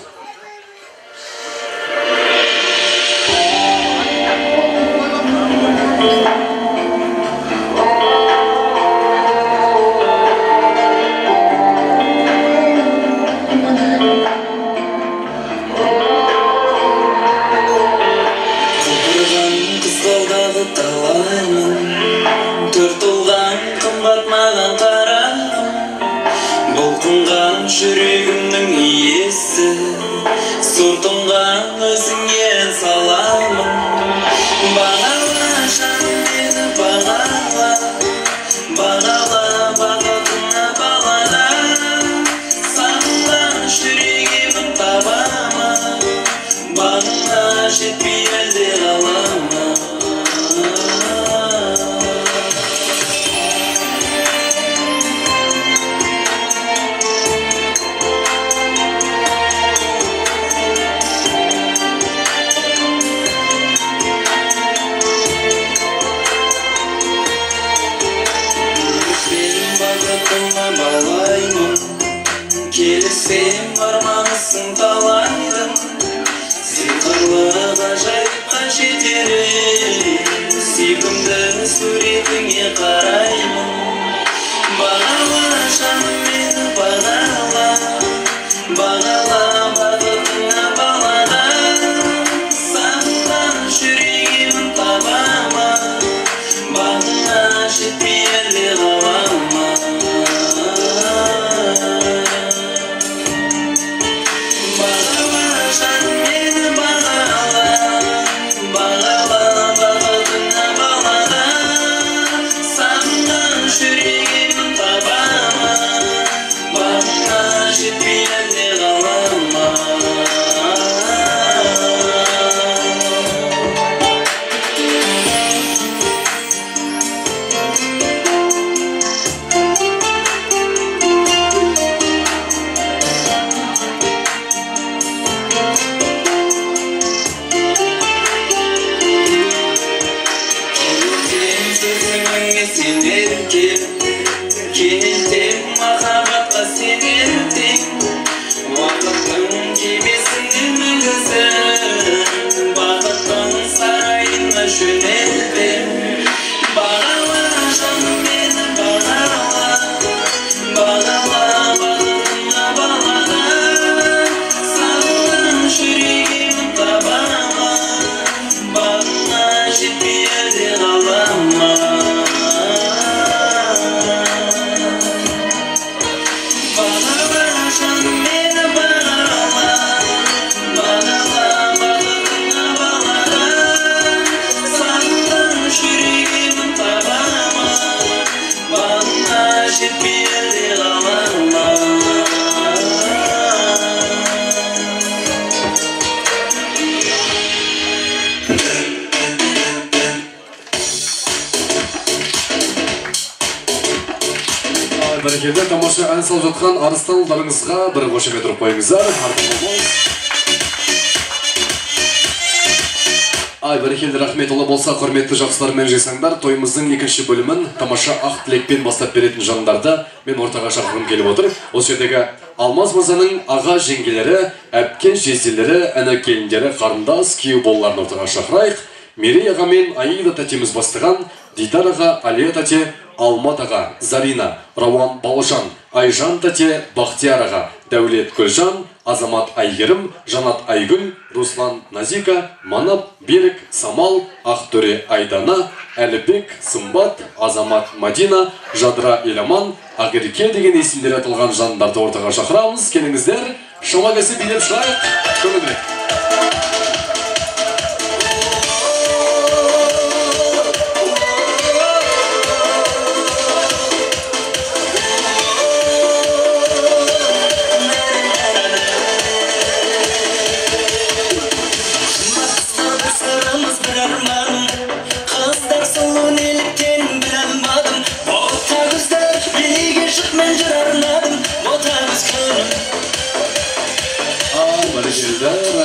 Жүрегімнің иесі. Зор тұнған өзіңе саламын салып жатқан арыстан ұлдарыңызға бір қошемет ұрып қойыңыздар. Ай бәрекелді рахметұлы болса құрметті жақсылар мен жесаңдар тойымыздың екінші бөлімін тамаша ақ тілекпен бастап беретін жандарды мен ортаға шақырғым келіп отыр. Осы жердегі алмаз мырзаның аға жеңгелері әпке жезделері іні келіндері қарындас күйеу балаларын ортаға шақырайық. Мерей аға мен аида тәтеміз бастаған дидар аға алия тәте алмат аға зарина рауан балжан айжан тәте бақтияр аға дәулет гүлжан азамат айгерім жанат айгүл руслан назика манап берік самал ақтөре айдана әлібек сымбат азамат мадина жадыра еламан ақерке деген есімдер аталған жандарды ортаға шақырамыз. Келіңіздер. Шома кәсіп билеп шығайық. Көңілірек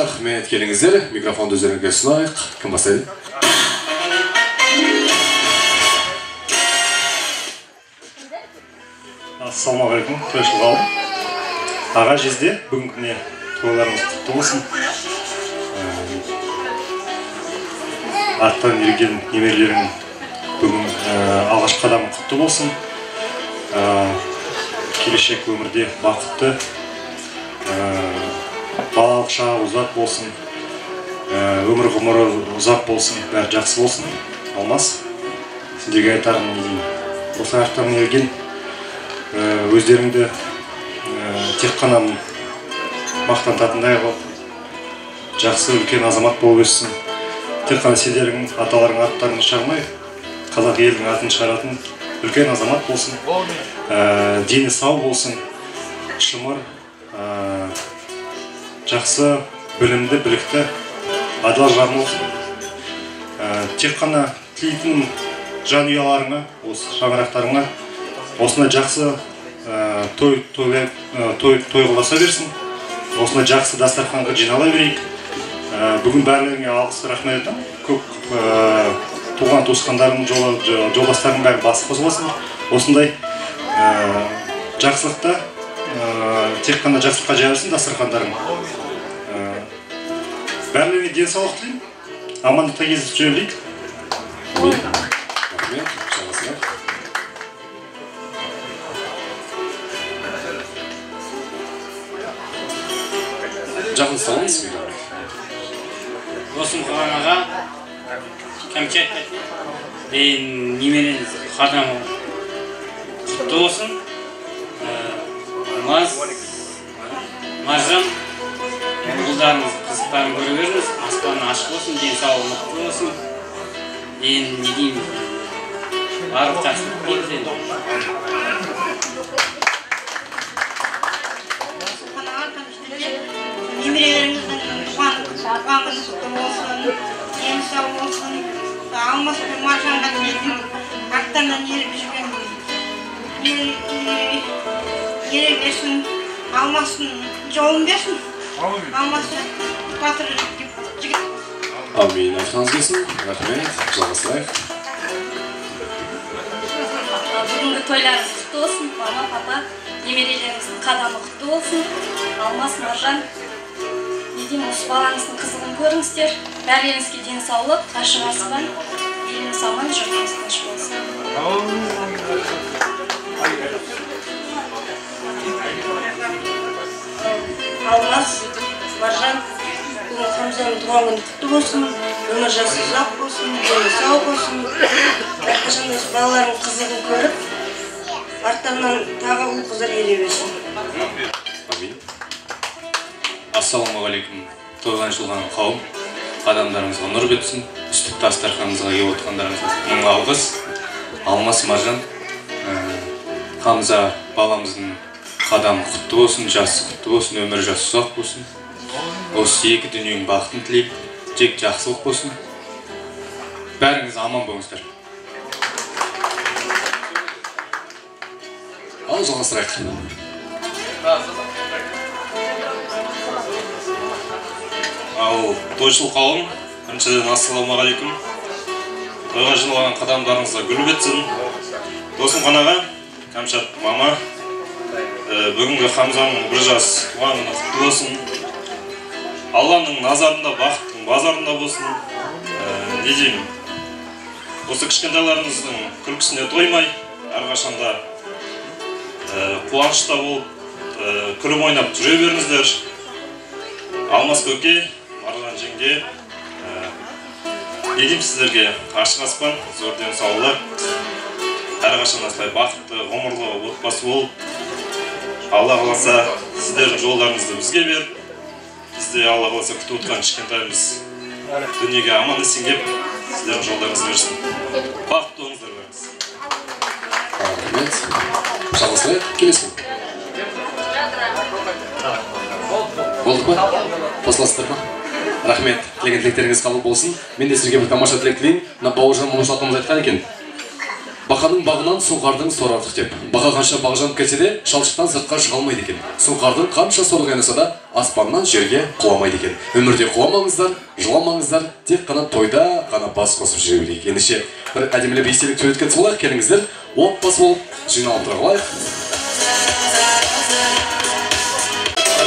рахмет келіңіздер микрофонды өздеріңізге ұсынайық кім бастайды ассалаумағалейкум тойшыл қауым аға жезде бүгінгі күніне тойларыңыз құтты болсын арттан ерген немерелерің бүгін алғашқы қадамы құтты болсын келешек өмірде бақытты балалық шағы ұзақ болсын. Ә, өмір ғұмыры ұзақ болсын бәрі жақсы болсын. Алмас сендерге айтарым не деймін. Осы ерген Ә, өздеріңді ә, тек қана мақтанатындай қылып жақсы үлкен азамат болып өссін. Тек қана сендердің аталарың аттарын шығармай қазақ елінің атын шығаратын үлкен азамат болсын. Дені сау болсын. Шымыр ә, жақсы білімді білікті адал жан болсын ә, тек қана тілейтін жанұяларыңа осы шаңырақтарыңа осындай жақсы ә, той той ә, той тойғыласа берсін. Осындай жақсы дастарханға жинала берейік. Бүгін бәрілеріңе алғыс рахмет айтамын көп туған туысқандарым жол, жо- жолдастарым бәрі басы қосылсын. Осындай жақсылықта тек қана жақсылыққа жайылсын дастархандарың ә, бәрілеріңе денсаулық тілеймін. Амандықта кездесіп жүре берейік рахмет. Жалғастырайық. Жақын ұстаңыз досымхан аға кәмшат мен немереңіз қадамы құтты болсын. Маз маржан ұлдарыңыз қызықтарын көре беріңіз. Аспаны ашық болсын денсаулығы мықты болсын. Енді не деймін? Барлық жақсылық тілейміз енді немерелеріңіздің құтты болсын дені сау болсын. Алмас пен маржанға тілейтін арттарынан еріп жүрген. Ел- е- ере берсін алмастың жолын берсін алмас батыр жігіт әумин айтқаныңыз келсін рахмет жалғастырайық бүгінгі тойларыңыз құтты болсын мама папа немерелеріңіздің қадамы құтты болсын алмас маржан не деймін осы балаңыздың қызығын көріңіздер бәріңізге денсаулық ашық аспан еліміз аман жұртымыз тыныш болсын алмас маржан хамзаның туған күні құтты болсын өмір жасы ұзақ болсын дені сау болсын әрқашан осы балалардың қызығын көріп арттарынан тағы ұл қыздар ере берсін ассалаумағалейкум. Тойған жылған қауым қадамдарыңызға нұр бітсін үстік дастарханыңызға келіп отырғандарыңызға мың алғыс. Алмас маржан ә, хамза баламыздың қадамы құтты болсын жасы құтты болсын өмірі жасы ұзақ болсын. Осы екі дүниенің бақытын тілеймін тек жақсылық болсын. Бәріңіз аман болыңыздар. Ал жалғастырайық ал тойшыл қауым біріншіден ассалаумағалейкум. Тойға жиналған қадамдарыңызға гүл бітсін досымхан аға кәмшат мама. Бүгінгі хамзаның бір жас туған күні құтты болсын алланың назарында бақыттың базарында болсын. Ә, не деймін. Осы кішкентайларыңыздың күлкісіне тоймай әрқашанда ә, қуанышта болып ә, күліп ойнап жүре беріңіздер. Алмас көке маржан жеңге ә, не деймін сіздерге ашық аспан зор денсаулық әрқашан осылай бақытты ғұмырлы отбасы болып алла қаласа сіздердің жолдарыңызды бізге беріп бізде алла қаласа күтіп отырған кішкентайымыз дүниеге аман есен келіп сіздердің жолдарыңызды берсін. Бақытты болыңыздар бәріңіз. Рахмет жалғастырайық келесі болдық па қосыласыздар ма? Рахмет. Тілеген тілектеріңіз қабыл болсын. Мен де сізге бір тамаша тілек тілеймін. Мына бауыржан момышұлы айтқан екен. Бақаның бағынан сұңқардың соры артық деп. Бақа қанша бағжанып кетсе де шалшықтан сыртқа шыға алмайды екен. Сұңқардың қанша соры қайнаса да аспаннан жерге құламайды екен. Өмірде құламаңыздар жыламаңыздар тек қана тойда ғана бас қосып жүре берейік. Ендеше бір әдемілеп естелік сөйлеткен болайық келіңіздер. Отбасы болып жиналып тұра қалайық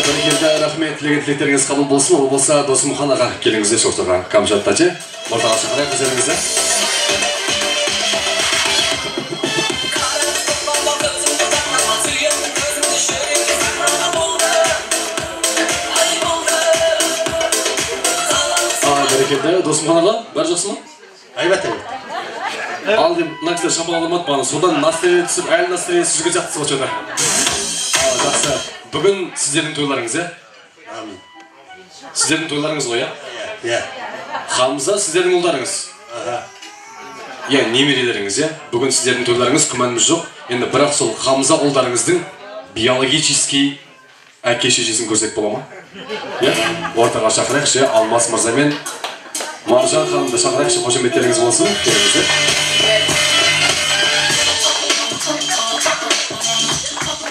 бәрекелді рахмет. Тілеген тілектеріңіз қабыл болсын. Ол болса досымхан аға келіңіздер шоқтарға. Камжат тәте ортаға шақырайық өздеріңізді досымхан аға бәрі жақсы ма? Әйбат әйбат ал деп мына кісілер шапалақ алмады маған содан настроение түсіп әлі настроениесі жүрген сияқтысыз ғой что жақсы. Бүгін сіздердің тойларыңыз иә? Сіздердің тойларыңыз ғой иә? Иә. Хамза сіздердің ұлдарыңыз. Иә немерелеріңіз иә? Бүгін сіздердің тойларыңыз күмәніміз жоқ. Енді бірақ сол хамза ұлдарыңыздың биологический әке шешесін көрсек бола ма? Иә? Ортаға шақырайықшы иә алмас мырза мен маржан ханымды шақырайықшы қошеметтеріңіз болсын. Келіңіздер.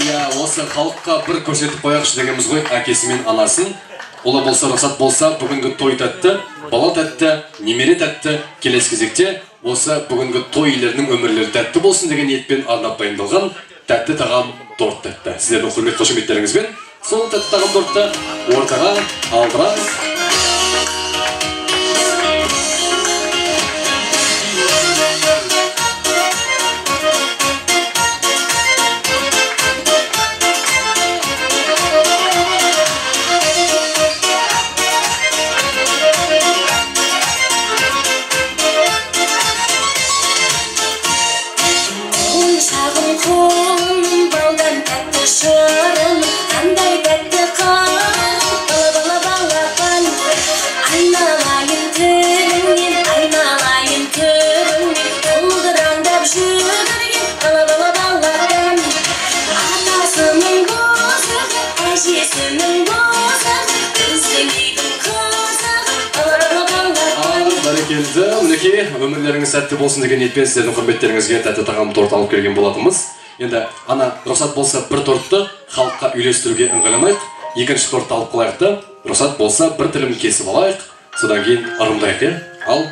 Иә осы халыққа бір көрсетіп қояйықшы дегенбіз ғой әкесі мен анасын. Болса рұқсат болса бүгінгі той тәтті бала тәтті немере тәтті. Келесі кезекте осы бүгінгі той иелерінің өмірлері тәтті болсын деген ниетпен арнап дайындалған тәтті тағам торт тәтті. Сіздердің құрмет қошеметтеріңізбен сол тәтті тағам тортты ортаға алдырасыз бәрекелді мінекей өмірлеріңіз сәтті болсын деген ниетпен сіздердің құрметтеріңізге тәтті тағам торт алып келген болатынбыз. Енді ана рұқсат болса бір тортты халыққа үйлестіруге ыңғайланайық. Екінші тортты алып қалайық та рұқсат болса бір тілін кесіп алайық. Содан кейін ырымдайық иә ал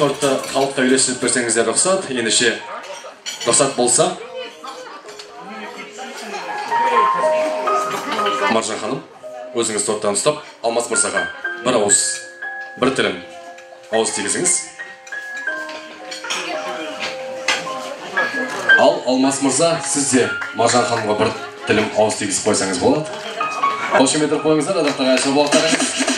тортты халыққа үйлестіріп берсеңіздер рұқсат. Ендеше рұқсат болса. Маржан ханым өзіңіз торттан ұстап алмас мырзаға бір ауыз бір тілін ауыз тигізіңіз. Ал алмас мырза сіз де маржан ханымға бір тілім ауыз тигізіп қойсаңыз болады. Қошемет етіп қойыңыздар ардақты ағайын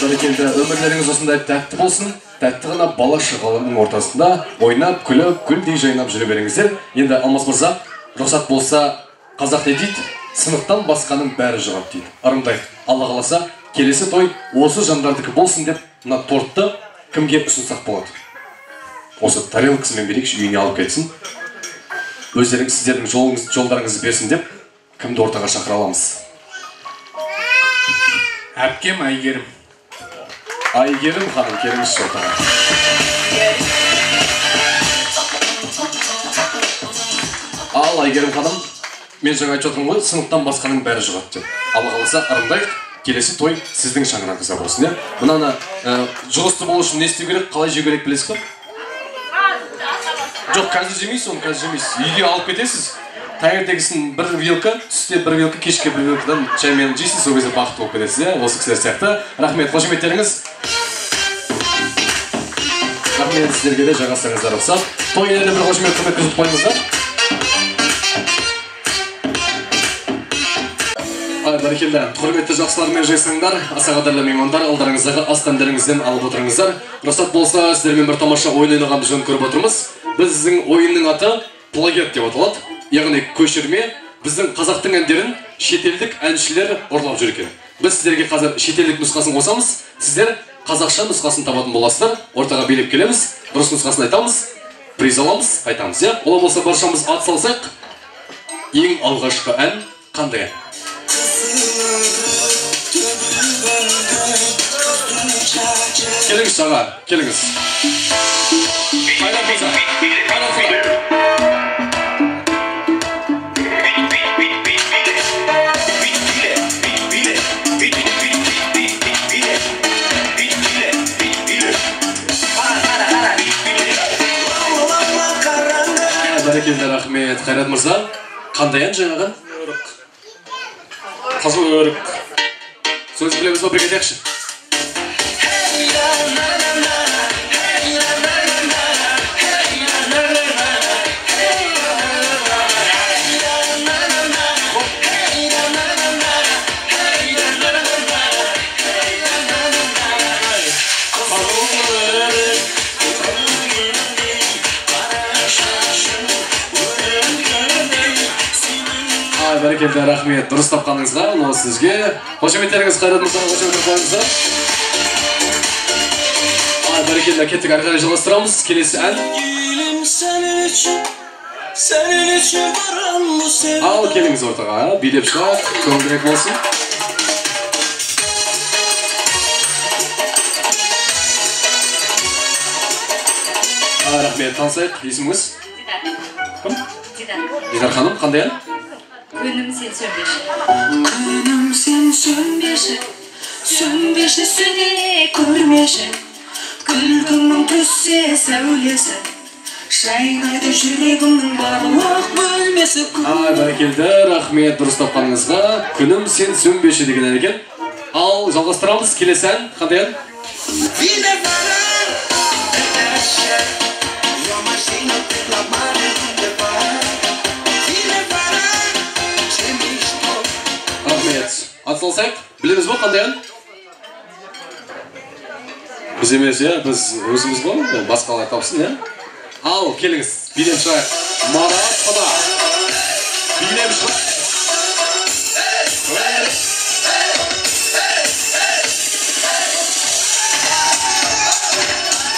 бәрекелді өмірлеріңіз осындай тәтті болсын. Тәтті ғана бала шағалардың ортасында ойнап күліп гүлдей жайнап жүре беріңіздер. Енді алмас мырза рұқсат болса қазақ не дейді? Сынықтан басқаның бәрі жұғады дейді. Ырымдайық алла қаласа келесі той осы жандардікі болсын деп мына тортты кімге ұсынсақ болады? Осы тарелкасымен берейікші үйіне алып кетсін. Өздеріңіз сіздердің жолыңыз жолдарыңызды берсін деп кімді ортаға шақыра аламыз? Әпкем әйгерім. Әйгерім ханым келіңізші ортаға ал әйгерім ханым мен жаңа айтып жатырмын ғой сыныптан басқаның бәрі жұғады деп алла қаласа ырымдайық келесі той сіздің шаңырағыңызда болсын иә мынаны ә, жұғысты болу үшін не істеу керек қалай жеу керек білесіз ба жоқ қазір жемейсіз оны қазір жемейсіз үйге алып кетесіз таңертеңгісін бір вилка түсте бір вилка кешке бір вилкадан шаймен жейсіз сол кезде бақытты болып кетесіз иә осы кісілер сияқты рахмет қошеметтеріңіз рахмет сіздерге де жалғастырыңыздар рұқсат той иелеріне бір қошемет құрмет көрсетіп қойыңыздар бәрекелді құрметті жақсылар мен жайсаңдар аса қадірлі меймандар алдарыңыздағы ас дәмдеріңізден алып отырыңыздар рұқсат болса сіздермен бір тамаша ойын ойнағанды жөн көріп отырмыз біздің ойынның аты плагиат деп аталады яғни көшірме біздің қазақтың әндерін шетелдік әншілер ұрлап жүр екен. Біз сіздерге қазір шетелдік нұсқасын қосамыз сіздер қазақша нұсқасын табатын боласыздар ортаға билеп келеміз дұрыс нұсқасын айтамыз приз аламыз қайтамыз иә олай болса баршамыз ат салсақ ең алғашқы ән қандай ән? Келіңіз аға келіңіз. Бәрекелді рахмет. Қайрат мырза қандай ән жаңағы? Қызыл өрік. Сөз білеміз ба бірге айтайықшы бәрекелді рахмет дұрыс тапқаныңызға. Мынау сізге қошеметтеріңіз қайрат қошеметтер қойыңыздар ай бәрекелді кеттік әрі қарай жалғастырамыз. Келесі ән. Ал келіңіз ортаға. Билеп шығайық көңілдірек болсын. Ай рахмет танысайық. Есіміңіз? Дидар ханым қандай ән? Күнім сен сөнбеші Күнім сен сөнбеші Сөнбеші сөне көрмеші Күлкіңнің түссе сәулесі Шайнайды жүрегімнің барлық бөлмесі ай бәрекелді рахмет дұрыс тапқаныңызға күнім сен сөнбеші деген ән екен ал жалғастырамыз келесі ән қандай ән рахмет атсалсайық білеміз ба қандай ән біз емес иә біз өзіміз ғой басқалар тапсын иә ал келіңіз билеп шығайық марат құда билеп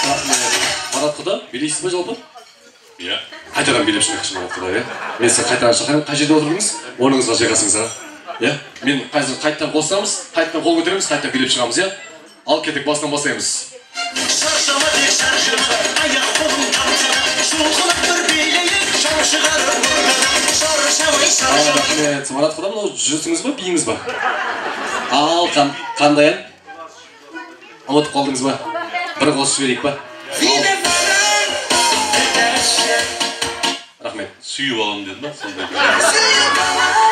рахмет марат құда билейсіз ба жалпы иә қайтадан билеп шығайықшы марат құда иә мен сізді қайтадан шақырамын қай жерде отырдыңыз орныңызға жайғасыңыз аға иә? Мен қазір қайтадан қосамыз қайтадан қол көтереміз қайтадан билеп шығамыз иә? Ал кеттік басынан бастаймыз. Ал рахмет. Марат құда мынау жүрісіңіз ба биіңіз ба? Ал қан- қандай ән? Ұмытып қалдыңыз ба? Бір қосып жіберейік па? Рахмет. Сүйіп аламын дедім ба сондай.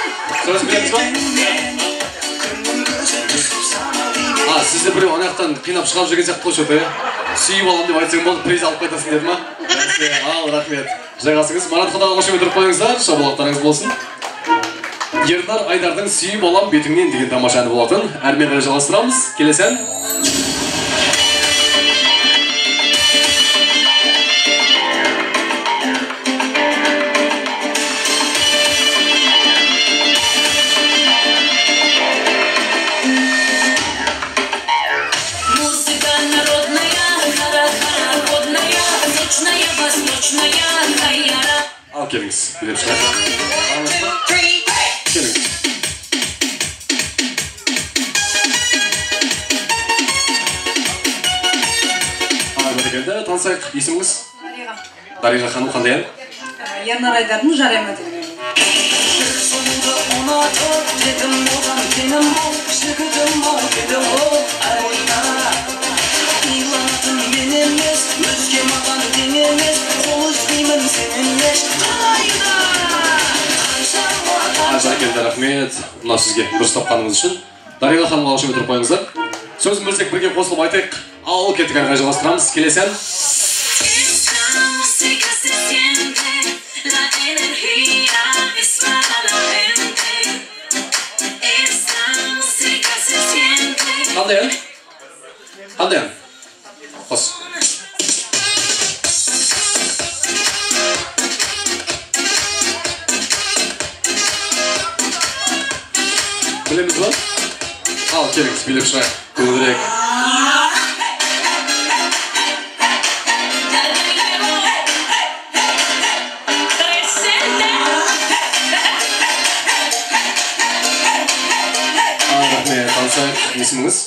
А сізді біреу ана жақтан қинап шығарып жүрген сияқты ғой че то иә сүйіп аламын деп айтсаң болды приз алып қайтасың деді ма? Ал рахмет. Жайғасыңыз. Марат құдаға қошемет беріп қойыңыздар. Шапалақтарыңыз болсын. Ернар айдардың сүйіп алам бетіңнен деген тамаша әні болатын. Әрмен қарай жалғастырамыз келесі ән ал келіңіз билеп шығайық келіңіз ал бәрекелді танысайық есіміңіз дариға ханым қандай ән ернар айдардың жарайма деген Sonunda unutup dedim oğlum бәрекелді рахмет мынау сізге дұрыс тапқаныңыз үшін дариға ханымға қошемет тұрып қойыңыздар сөзін бөлсек бірге қосылып айтайық ал кеттік әрі қарай жалғастырамыз келесі ән қандай ән қандай ән қос білеміз ба ал келіңіз билеп шығайық көбірек рахмет танысайық есіміңіз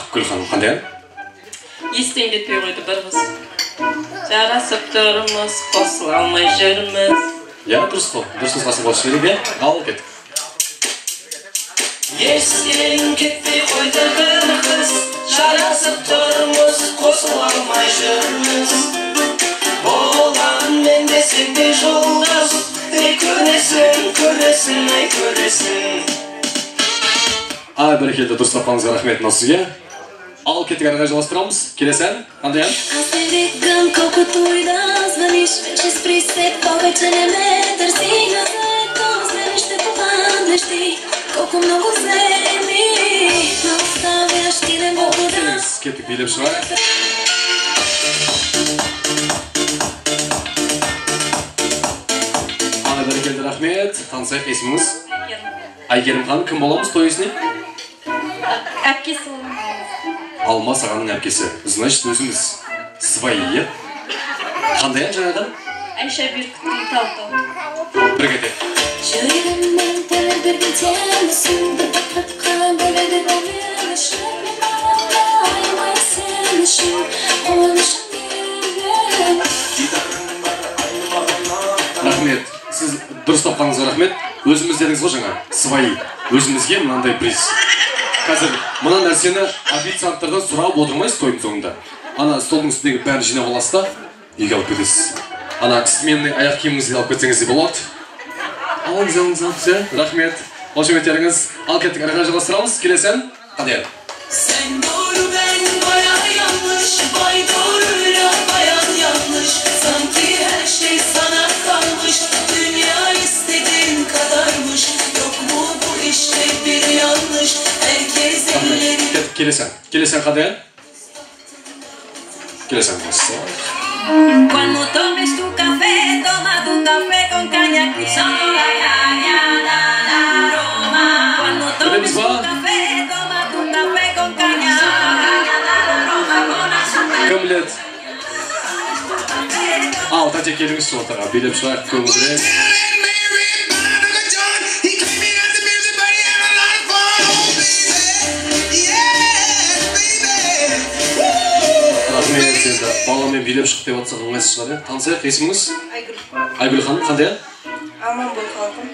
ақгүл ханым қандай ән естен кетпей қойды бір қыз жарасып тұрмыз қосыла алмай жүрміз иә дұрыс қой дұрыс нұсқасын қосып жіберейік иә ал кеттік Естен кетпей қойды бір қыз. Жарасып тұрмыз қосыла алмай жүрміз. Болам мен де сен де жұлдыз. Ей көресің көресің ей көресің. Ай бәрекелді дұрыс тапқаныңызға рахмет мынау сізге. Ал кеттік әрі қарай жалғастырамыз келесі ән? Қандай ән Ме Колко много вземи Не оставяш ти не мога да келіңіз кеттік билеп шығайық ай бәрекелді рахмет танысайық есіміңіз әйгерім ханым кім боламыз той иесіне әпкесі алмас ағаның әпкесі значит өзіңіз свои иә қандай ән жаңағы айша беркіттің талтау бір Жүрегімнен тіл берген Бір бақытқа бөлеген өмір үшін Аямай сен үшін қуанышым рахмет сіз дұрыс тапқаныңызға рахмет өзіміз дедіңіз ғой жаңа свои өзімізге мынандай приз қазір мына нәрсені официанттардан сұрап отырмайсыз тойдың соңында ана столдың үстіндегі бәрін жинап аласыз да үйге алып кетесіз ана сменный аяқ киіміңізді алып кетсеңіз де болады алыңыз алыңыз алыңыз иә рахмет қошеметтеріңіз ал кеттік әрі қарай жалғастырамыз келесі ән қандай ән Sen doğru ben baya yanlış Bay doğruyla bayan yanlış Sanki her şey sana kalmış Dünya istediğin kadarmış Yok mu bu işte bir yanlış Herkes elleri кеттік келесі ән келесі ән қандай ән келесі ән қойсыз Cuando tomes tu café, toma tu café con caña que solo la caña da la aroma. Cuando tomes tu café, toma tu café con caña da la aroma con azúcar. кім біледі ал тәте келіңізші ортаға билеп шығайық көбірек Енді баламен билеп шық деп жатсақ ыңғайсыз шығар иә. Танысайық есіміңіз? Айгүл. Ханым қандай ән аман бол халқым.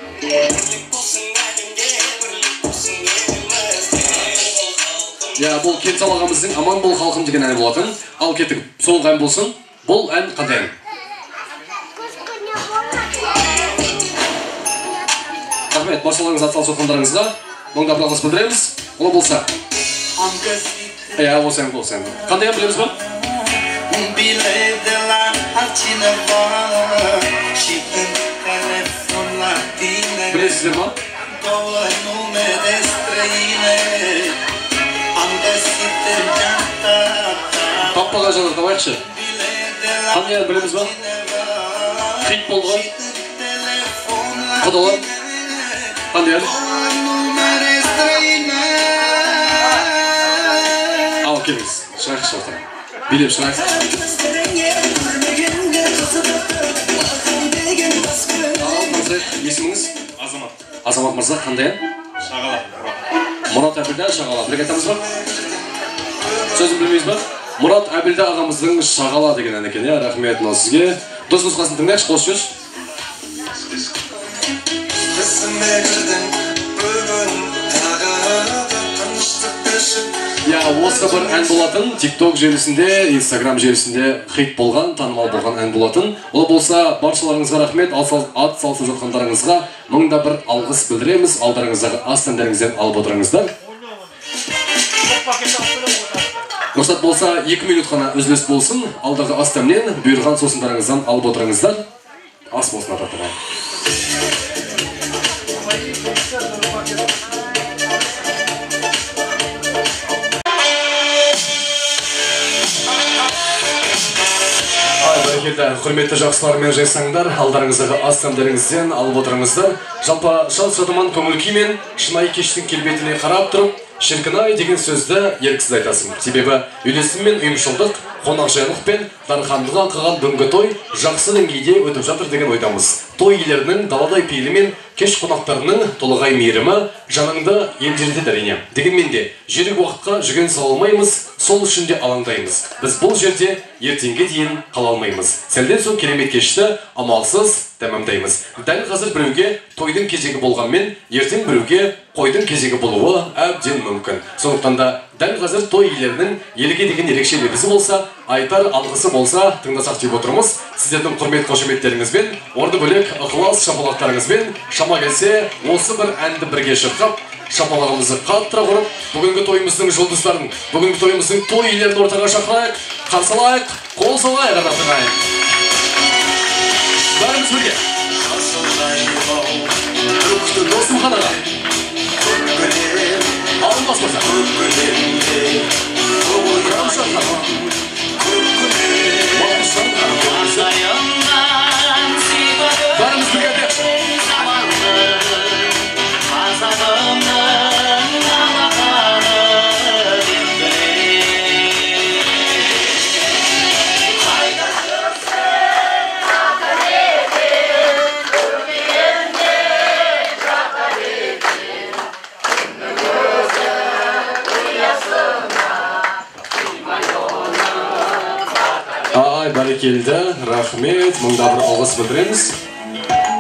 Иә бұл кенсал ағамыздың аман бол халқым деген әні болатын. Ал кеттік соңғы ән болсын. Бұл ән қандай ән? Рахмет баршаларыңыз атсалысып жатқандарыңызға мыңдап алғыс білдіреміз. Олай болса. Иә осы ән осы ән. Қандай ән білеміз ба? Bilediler hacine var Şirin telefonla dinle білесіздер ма Todo el nume de estrellime Antes si te llanta таппаған жанды табайықшы қандай ән білеміз ба хит болды ғой құдалар қандай ән ал келіңіз шығайықшы ортаға билеп шығайық есіміңіз азамат азамат мырза қандай ән шағала мұрат әбілда шағала бірге айтамыз ба сөзін білмейсіз ба мұрат әбілда ағамыздың шағала деген ән екен иә рахмет мынау сізге дос нұсқасын тыңдайықшы қос сөз иә осы бір ән болатын. Тикток желісінде инстаграм желісінде хит болған танымал болған ән болатын. Ол болса баршаларыңызға рахмет. Ат салысып жатқандарыңызға мың да бір алғыс білдіреміз. Алдарыңыздағы ас алып отырыңыздар. Рұқсат болса екі минут қана үзіліс болсын. Алдағы ас дәмнен бұйырған алып отырыңыздар. Ас болсын ата Бәрекелді құрметті жақсылар мен жайсаңдар алдарыңыздағы ас дәмдеріңізден алып отырыңыздар. Жалпы шат шадыман көңіл күй мен шынайы кештің келбетіне қарап тұрып шіркін ай деген сөзді еріксіз айтасың. Себебі үйлесім мен ұйымшылдық қонақжайлық пен дархандық аңқыған бүгінгі той жақсы деңгейде өтіп жатыр деген ойдамыз. Той иелерінің даладай пейілі мен кеш қонақтарының толағай мейірімі жаныңды елжіретеді әрине дегенмен де жүрек уақытқа жүген сала алмаймыз сол үшін де алаңдаймыз. Біз бұл жерде ертеңге дейін қала алмаймыз. Сәлден соң керемет кешті амалсыз тәмамдаймыз дәл қазір біреуге тойдың кезегі болғанмен ертең біреуге қойдың кезегі болуы әбден мүмкін сондықтан да дәл қазір той иелерінің елге деген ерекше лебізі болса айтар алғысы болса тыңдасақ деп отырмыз сіздердің құрмет қошеметтеріңізбен орны бөлек ықылас шапалақтарыңызбен шама келсе осы бір әнді бірге шырқап шапалағымызды қаттырақ ұрып бүгінгі тойымыздың жұлдыздарын бүгінгі тойымыздың той иелерін ортаға шақырайық қарсы алайық қол соғайық ата ағайын бәріміз бірге досымхан аға алынбас мырза бәріміз бірге ай бәрекелді рахмет мыңда бір алғыс білдіреміз.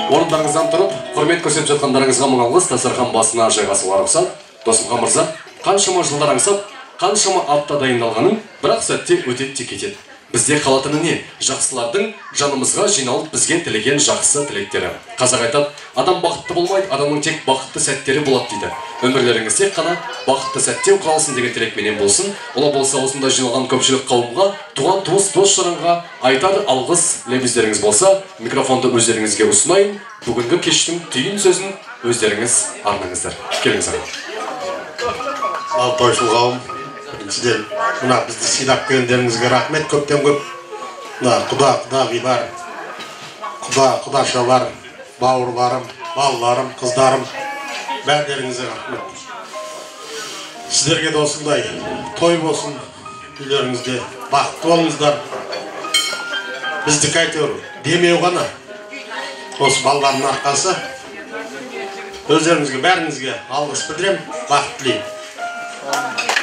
Орындарыңыздан тұрып құрмет көрсетіп жатқандарыңызға мың алғыс дастархан басына жайғасуға рұқсат. Досымхан мырза қаншама жылдар аңсап қаншама апта дайындалғаным бір ақ сәтте өтеді де кетеді. Бізде қалатыны не? Жақсылардың жанымызға жиналып бізге тілеген жақсы тілектері. Қазақ айтады адам бақытты болмайды адамның тек бақытты сәттері болады дейді. Өмірлеріңіз тек қана бақытты сәттен құралсын деген тілекменен болсын. Ола болса осында жиналған көпшілік қауымға туған туыс дос жаранға айтар алғыс лебіздеріңіз болса микрофонды өздеріңізге ұсынайын. Бүгінгі кештің түйін сөзін өздеріңіз арнаңыздар. Келіңіз аға ал тойшыл қауым біріншіден мына бізді сыйлап келгендеріңізге рахмет көптен көп. Мына құда құдағилар құда құдашалар бауырларым балаларым қыздарым бәрілеріңізге рахмет. Сіздерге де осындай той болсын үйлеріңізде бақытты болыңыздар. Біздікі әйтеуір демеу ғана. Осы балалардың арқасы өздеріңізге бәріңізге алғыс білдіремін бақыт тілеймін.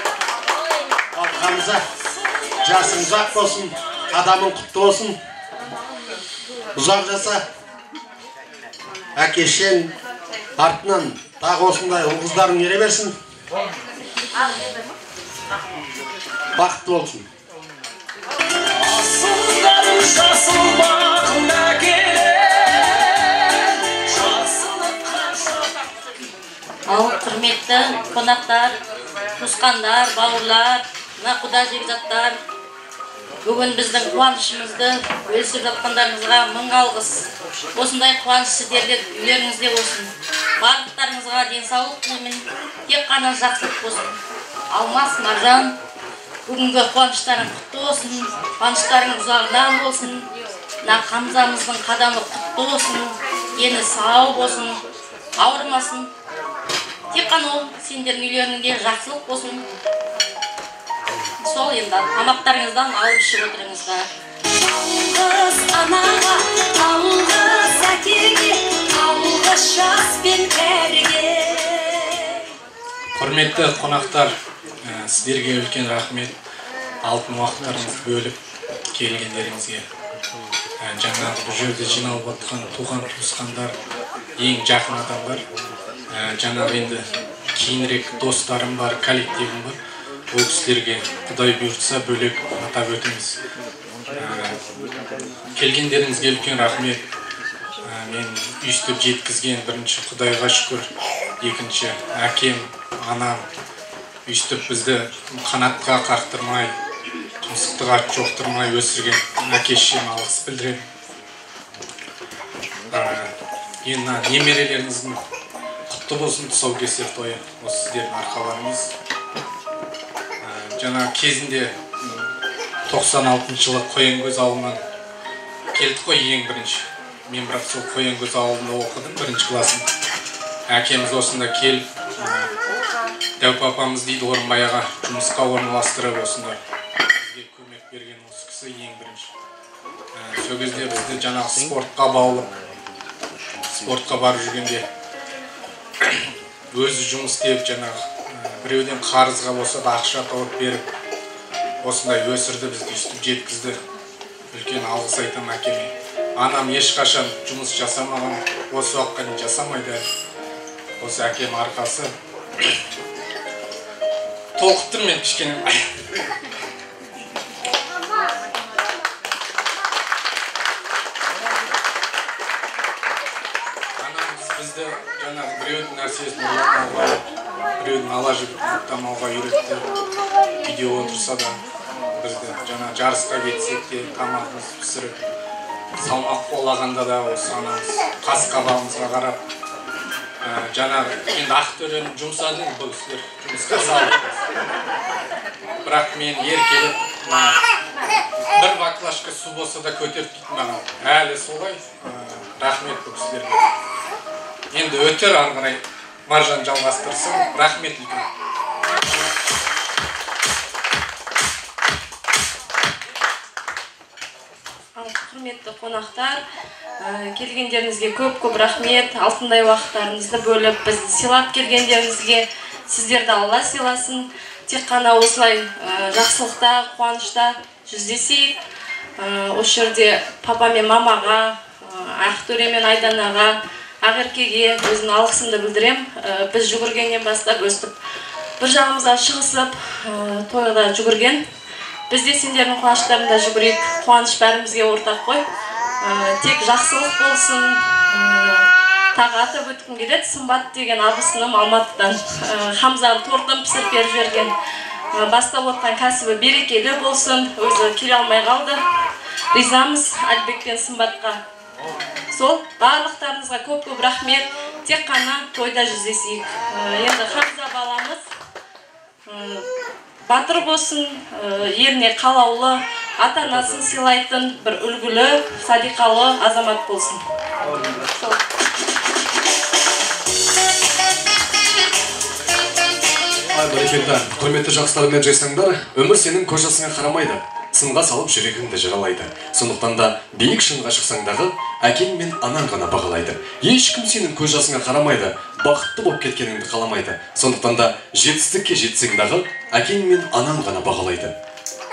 Ал жасың ұзақ болсын қадамың құтты болсын. Ұзақ жаса. Әке шешең артынан тағы осындай ұл қыздарың ере берсін. Бақытты болсын. Асылдарың жасыл бағын ал құрметті қонақтар туысқандар бауырлар. Мына құда жекжаттар бүгін біздің қуанышымызды бөлісіп жатқандарыңызға мың алғыс. Осындай қуаныш сіздерде үйлеріңізде болсын. Барлықтарыңызға денсаулық тілеймін. Тек қана жақсылық болсын. Алмас маржан бүгінгі қуаныштарың құтты болсын. Қуаныштарың ұзағынан болсын. Мына қамзамыздың қадамы құтты болсын. Дені сау болсын. Ауырмасын. Тек қана ол сендердің үйлеріңде жақсылық болсын. Сол енді тамақтарыңыздан алып ішіп отырыңыздар Алғыс анаға, алғыс әкеге, алғыс жас пен құрметті қонақтар сіздерге үлкен рахмет. Алтын уақыттарыңызды бөліп келгендеріңізге. Ә, жаңағы бұл жерде жиналып туған туысқандар ең жақын адамдар. Ә, жаңағы енді кейінірек достарым бар коллективім бар. Ол кісілерге құдай бұйыртса бөлек атап өтеміз. Ә, келгендеріңізге үлкен рахмет. Ә, мен өйстіп жеткізген бірінші құдайға шүкір. Екінші әкем анам өйстіп бізді қанатқа қақтырмай тұмсықтыға жоқтырмай өсірген әке шешеме алғыс білдіремін Ә, енді мына немерелеріңіздің құтты болсын тұсаукесер тойы осы сіздердің арқаларыңыз. Жаңа кезінде м, 96 жылы қоянкөз ауылынан келдік қой ең бірінші. Мен бірақ сол қоянкөз ауылында оқыдым бірінші классын әкеміз осында келіп дәуіп апамыз дейді орынбай аға жұмысқа орналастырып осында бізге көмек берген осы кісі ең бірінші. Ә, сол кезде бізді жаңағы спортқа баулып спортқа барып жүргенде өзі жұмыс істеп жаңағы біреуден қарызға болса да ақша тауып беріп осындай өсірді бізді өйстіп жеткізді. Үлкен алғыс айтамын әкеме. Анам ешқашан жұмыс жасамаған осы уақытқа дейін жасамайды осы әкем арқасы. Толқып тұрмын мен кішкене. Бізді жаңағы біреудің нәрсесін ұрлатпауға біреудің ала жігіт аттамауға үйретті үйде отырса да бізді жаңа жарысқа кетсек те тамағымызды пісіріп салмақ қолағанда да осы анамыз қас қабағымызға қарап ә, жаңағы енді ақтөрені жұмсады бұл кісілер жұмысқа салды бірақ мен еркелеп бір баклажка су болса да көтеріп дейтін маған әлі солай ә, рахмет бұл кісілерге. Енді өтер ары қарай маржан жалғастырсын. Рахмет үлкен құрметті қонақтар ә, келгендеріңізге көп көп рахмет. Алтындай уақыттарыңызды бөліп бізді сыйлап келгендеріңізге сіздерді алла сыйласын. Тек қана осылай ә, жақсылықта қуанышта жүздесейік. Ә, осы жерде папа мен мамаға ә, мен айданаға ақеркеге өзімнің алғысымды білдіремін Ә, біз жүгіргеннен бастап өстіп бір жағымызға шығысып ә, тойға жүгірген. Біз де сендердің қуаныштарыңда жүгірейік. Қуаныш бәрімізге ортақ қой. Ә, тек жақсылық болсын. Тағы атап өткім келеді сымбат деген абысыным алматыдан. Хамзаның тортын пісіріп беріп жіберген. Бастап отқан кәсібі берекелі болсын. Өзі келе алмай қалды. Ризамыз әлібек пен сымбатқа. Сол барлықтарыңызға көп көп рахмет. Тек қана тойда жүздесейік. Енді хамза баламыз батыр болсын еліне қалаулы ата анасын сыйлайтын бір үлгілі садиқалы азамат болсын. Ай бәрекелді. Құрметті жақсылар мен жайсаңдар өмір сенің көз жасыңа қарамайды. Сынға салып жүрегіңді жаралайды сондықтан да биік шыңға шықсаң дағы әкең мен анаң ғана бағалайды. Ешкім сенің көз жасыңа қарамайды бақытты болып кеткеніңді қаламайды. Сондықтан да жетістікке жетсең дағы әкең мен анаң ғана бағалайды.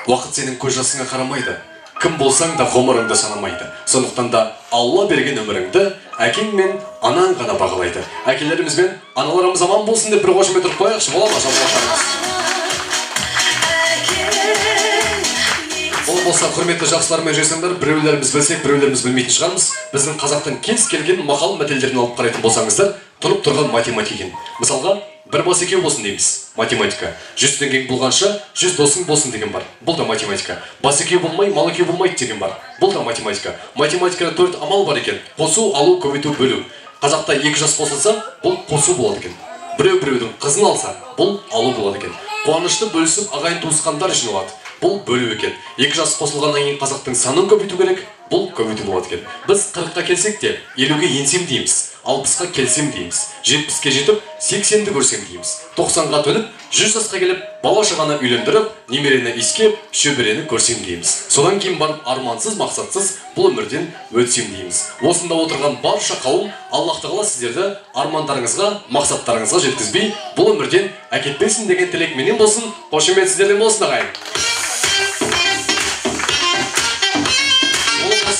Уақыт сенің көз жасыңа қарамайды кім болсаң да ғұмырыңды санамайды. Сондықтан да алла берген өміріңді әкең мен анаң ғана бағалайды. Әкелеріміз бен аналарымыз аман болсын деп бір қошемет ұрып қояйықшы бола ма? Болса құрметті жақсылар мен жесеңдер біреулеріміз білсек біреулеріміз білмейтін шығармыз. Біздің қазақтың кез келген мақал мәтелдерін алып қарайтын болсаңыздар тұнып тұрған математика екен. Мысалға бір бас екеу болсын дейміз математика. Жүз теңгең болғанша жүз досың болсын деген бар. Бұл да математика. Бас екеу болмай мал екеу болмайды деген бар. Бұл да математика. Математикада төрт амал бар екен. Қосу алу көбейту бөлу. Қазақта екі жас қосылса бұл қосу болады екен. Біреу біреудің қызын алса бұл алу болады екен. Қуанышты бөлісіп ағайын туысқандар жиналады бұл бөлу екен. Екі жас қосылғаннан кейін қазақтың санын көбейту керек бұл көбейту болады екен. Біз қырыққа келсек те елуге енсем дейміз алпысқа келсем дейміз жетпіске жетіп сексенді көрсем дейміз. Тоқсанға төніп жүз жасқа келіп бала шағаны үйлендіріп немерені иіскеп шөберені көрсем дейміз. Содан кейін барып армансыз мақсатсыз бұл өмірден өтсем дейміз. Осында отырған барша қауым аллах тағала сіздерді армандарыңызға мақсаттарыңызға жеткізбей бұл өмірден әкетпесін деген тілекменен болсын. Қошемет сіздерден болсын ағайын.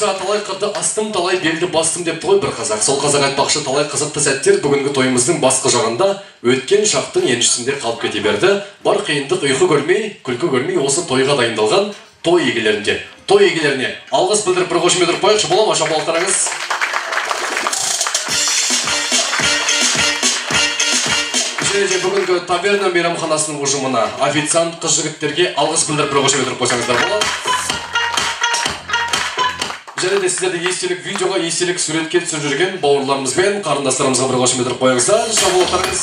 Болса талай қырды астым талай белді бастым депті ғой бір қазақ. Сол қазақ айтпақшы талай қызықты сәттер бүгінгі тойымыздың басқа жағында өткен шақтың еншісінде қалып кете берді. Бар қиындық ұйқы көрмей күлкі көрмей осы тойға дайындалған той егелерінде той егелеріне алғыс білдіріп бір қошемет ұрып қояйықшы. Бола ма шапалақтарыңыз және бүгінгі таверна мейрамханасының ұжымына официант қыз жігіттерге алғыс білдіріп бір қошемет ұрып қойсаңыздар болады. Және де сіздерді естелік видеоға естелік суретке түсіріп жүрген бауырларымызбен қарындастарымызға бір қошемет ұрып қойыңыздар шапалақтарыңыз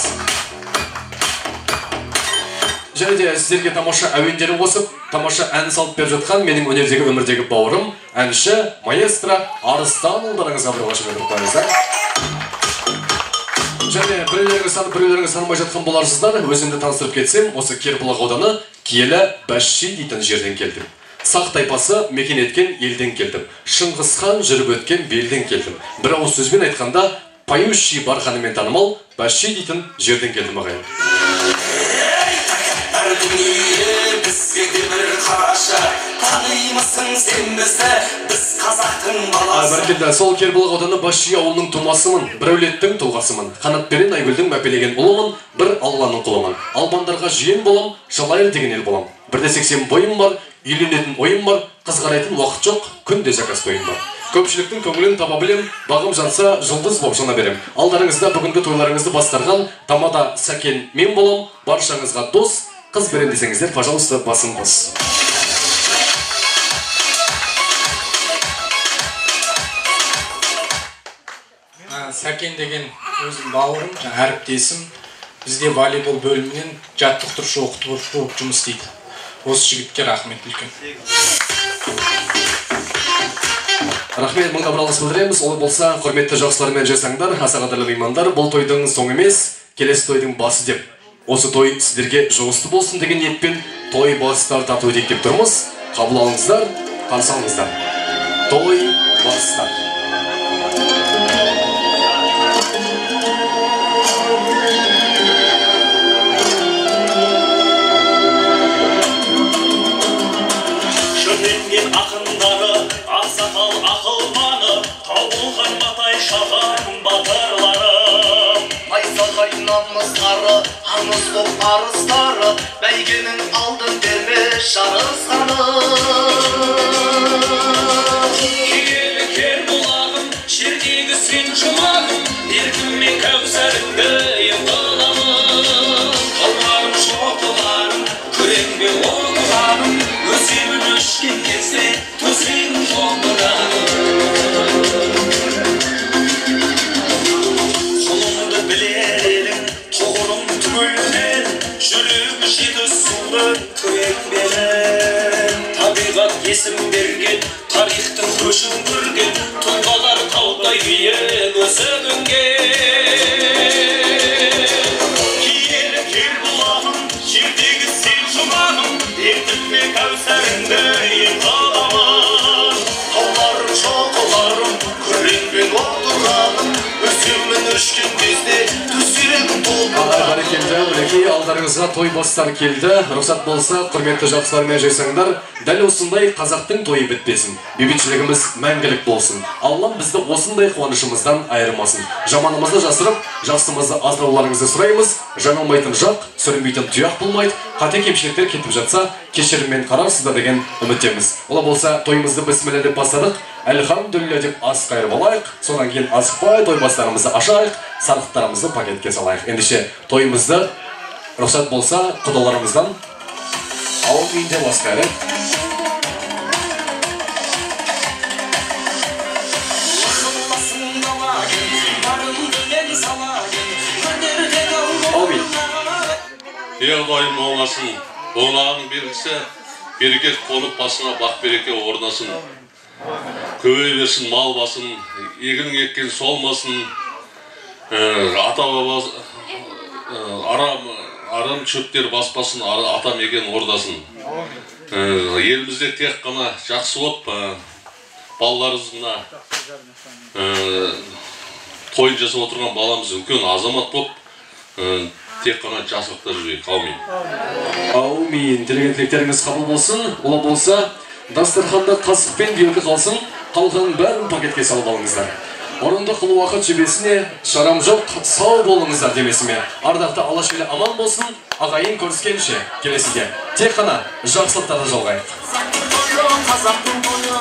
және де сіздерге тамаша әуендерін қосып тамаша ән салып беріп жатқан менің өнердегі өмірдегі бауырым әнші маэстро арыстан ұлдарыңызға бір қошемет ұрып қойыңыздар және біреулеріңіз танып біреулеріңіз танымай жатқан боларсыздар өзімді таныстырып кетсем осы кербұлақ ауданы киелі бәшши дейтін жерден келдім. Сақ тайпасы мекен еткен елден келдім. Шыңғыс хан жүріп өткен белден келдім. Бір ауыз сөзбен айтқанда поющий барханымен танымал бәшши дейтін жерден келдім ағайын. Танимысың сен бізді біз қазақтың баласы. Бәркелді сол кербұлақ ауданы басши ауылының тумасымын бір әулеттің тұлғасымын. Қанатпенен айгүлдің мәпелеген ұлымын бір алланың құлымын. Албандарға жиен болам жалайыр деген ел болам. Бір де сексен бойым бар үйленетін ойым бар қыз қарайтын уақыт жоқ күнде заказ тойым бар. Көпшіліктің көңілін таба білем бағым жанса жұлдыз болып жана берем. Алдарыңызда бүгінгі тойларыңызды бастарған тамада сәкен мен болам баршаңызға дос қыз берем десеңіздер пожалуйста басым қос. Сәкен деген өзім бауырым әріптесім. Бізде волейбол бөлімінен жаттықтырушы оқытушы болып жұмыс істейді. Осы жігітке рахмет үлкен рахмет мыңға бір алғыс білдіреміз олай болса құрметті жақсылар мен жасаңдар аса қадірлі меймандар бұл тойдың соңы емес келесі тойдың басы деп осы той сіздерге жұғысты болсын деген ниетпен той бастар тарту етейік деп тұрмыз қабыл алыңыздар қарсы алыңыздар той бастар шаһар батырлары найзағай намыстары аңыз боп арыстары бәйгенің алдын берме жарысқаны киелі кер бұлағым жердегі сен жұмағым еркіме кәусәріңді күрең белін табиғат есім берген тарихтың көшін көрген тұлғалар таудай биік өсіп өнген киелі кер бұлағым жердегі сен жұмағым ертітме кәусәріңді ен қаламын тауларым шоқыларым күреңбен отырғаным өземін өшкен бәрекелді. Мінекей алдарыңызға той бастар келді. Рұқсат болса құрметті жақсылар мен дәл осындай қазақтың тойы бітпесін. Бейбітшілігіміз мәңгілік болсын. Аллам бізді осындай қуанышымыздан айырмасын. Жаманымызды жасырып жақсымызды асырауларыңызды сұраймыз. Жаңылмайтын жақ сүрінбейтін тұяқ болмайды. Қате кемшіліктер кетіп жатса кешіріммен қарарсыздар деген үміттеміз олай болса тойымызды бісміллә деп бастадық әльхамдулилля деп ас қайырып алайық содан кейін асықпай той бастарымызды ашайық сарқыттарымызды пакетке салайық ендеше тойымызды рұқсат болса құдаларымыздан ауыл үйінде бастайық Ел дайым болғасын оңағың белгісі берекет қонып басына бақ береке орнасын көбейе берсін мал басын егінің еккен солмасын ата баба арам арам шөптер баспасын ата мекен ордасын елімізде тек қана жақсы болып ә, балаларымызға ә, тойын жасап отырған баламыз үлкен азамат болып ә, тек қана жақсылықта жүрейік әумин әумин тілеген тілектеріңіз қабыл болсын олай болса дастарханда қасық пен белгі қалсын қалғанын бәрін пакетке салып алыңыздар. Орындық уақыт жебесіне шарам жоқ сау болыңыздар демесіме. Ардақты алашелі аман болсын ағайын көріскенше келесіде тек қана жақсылықтарды жалғайық. Қазақтың тойы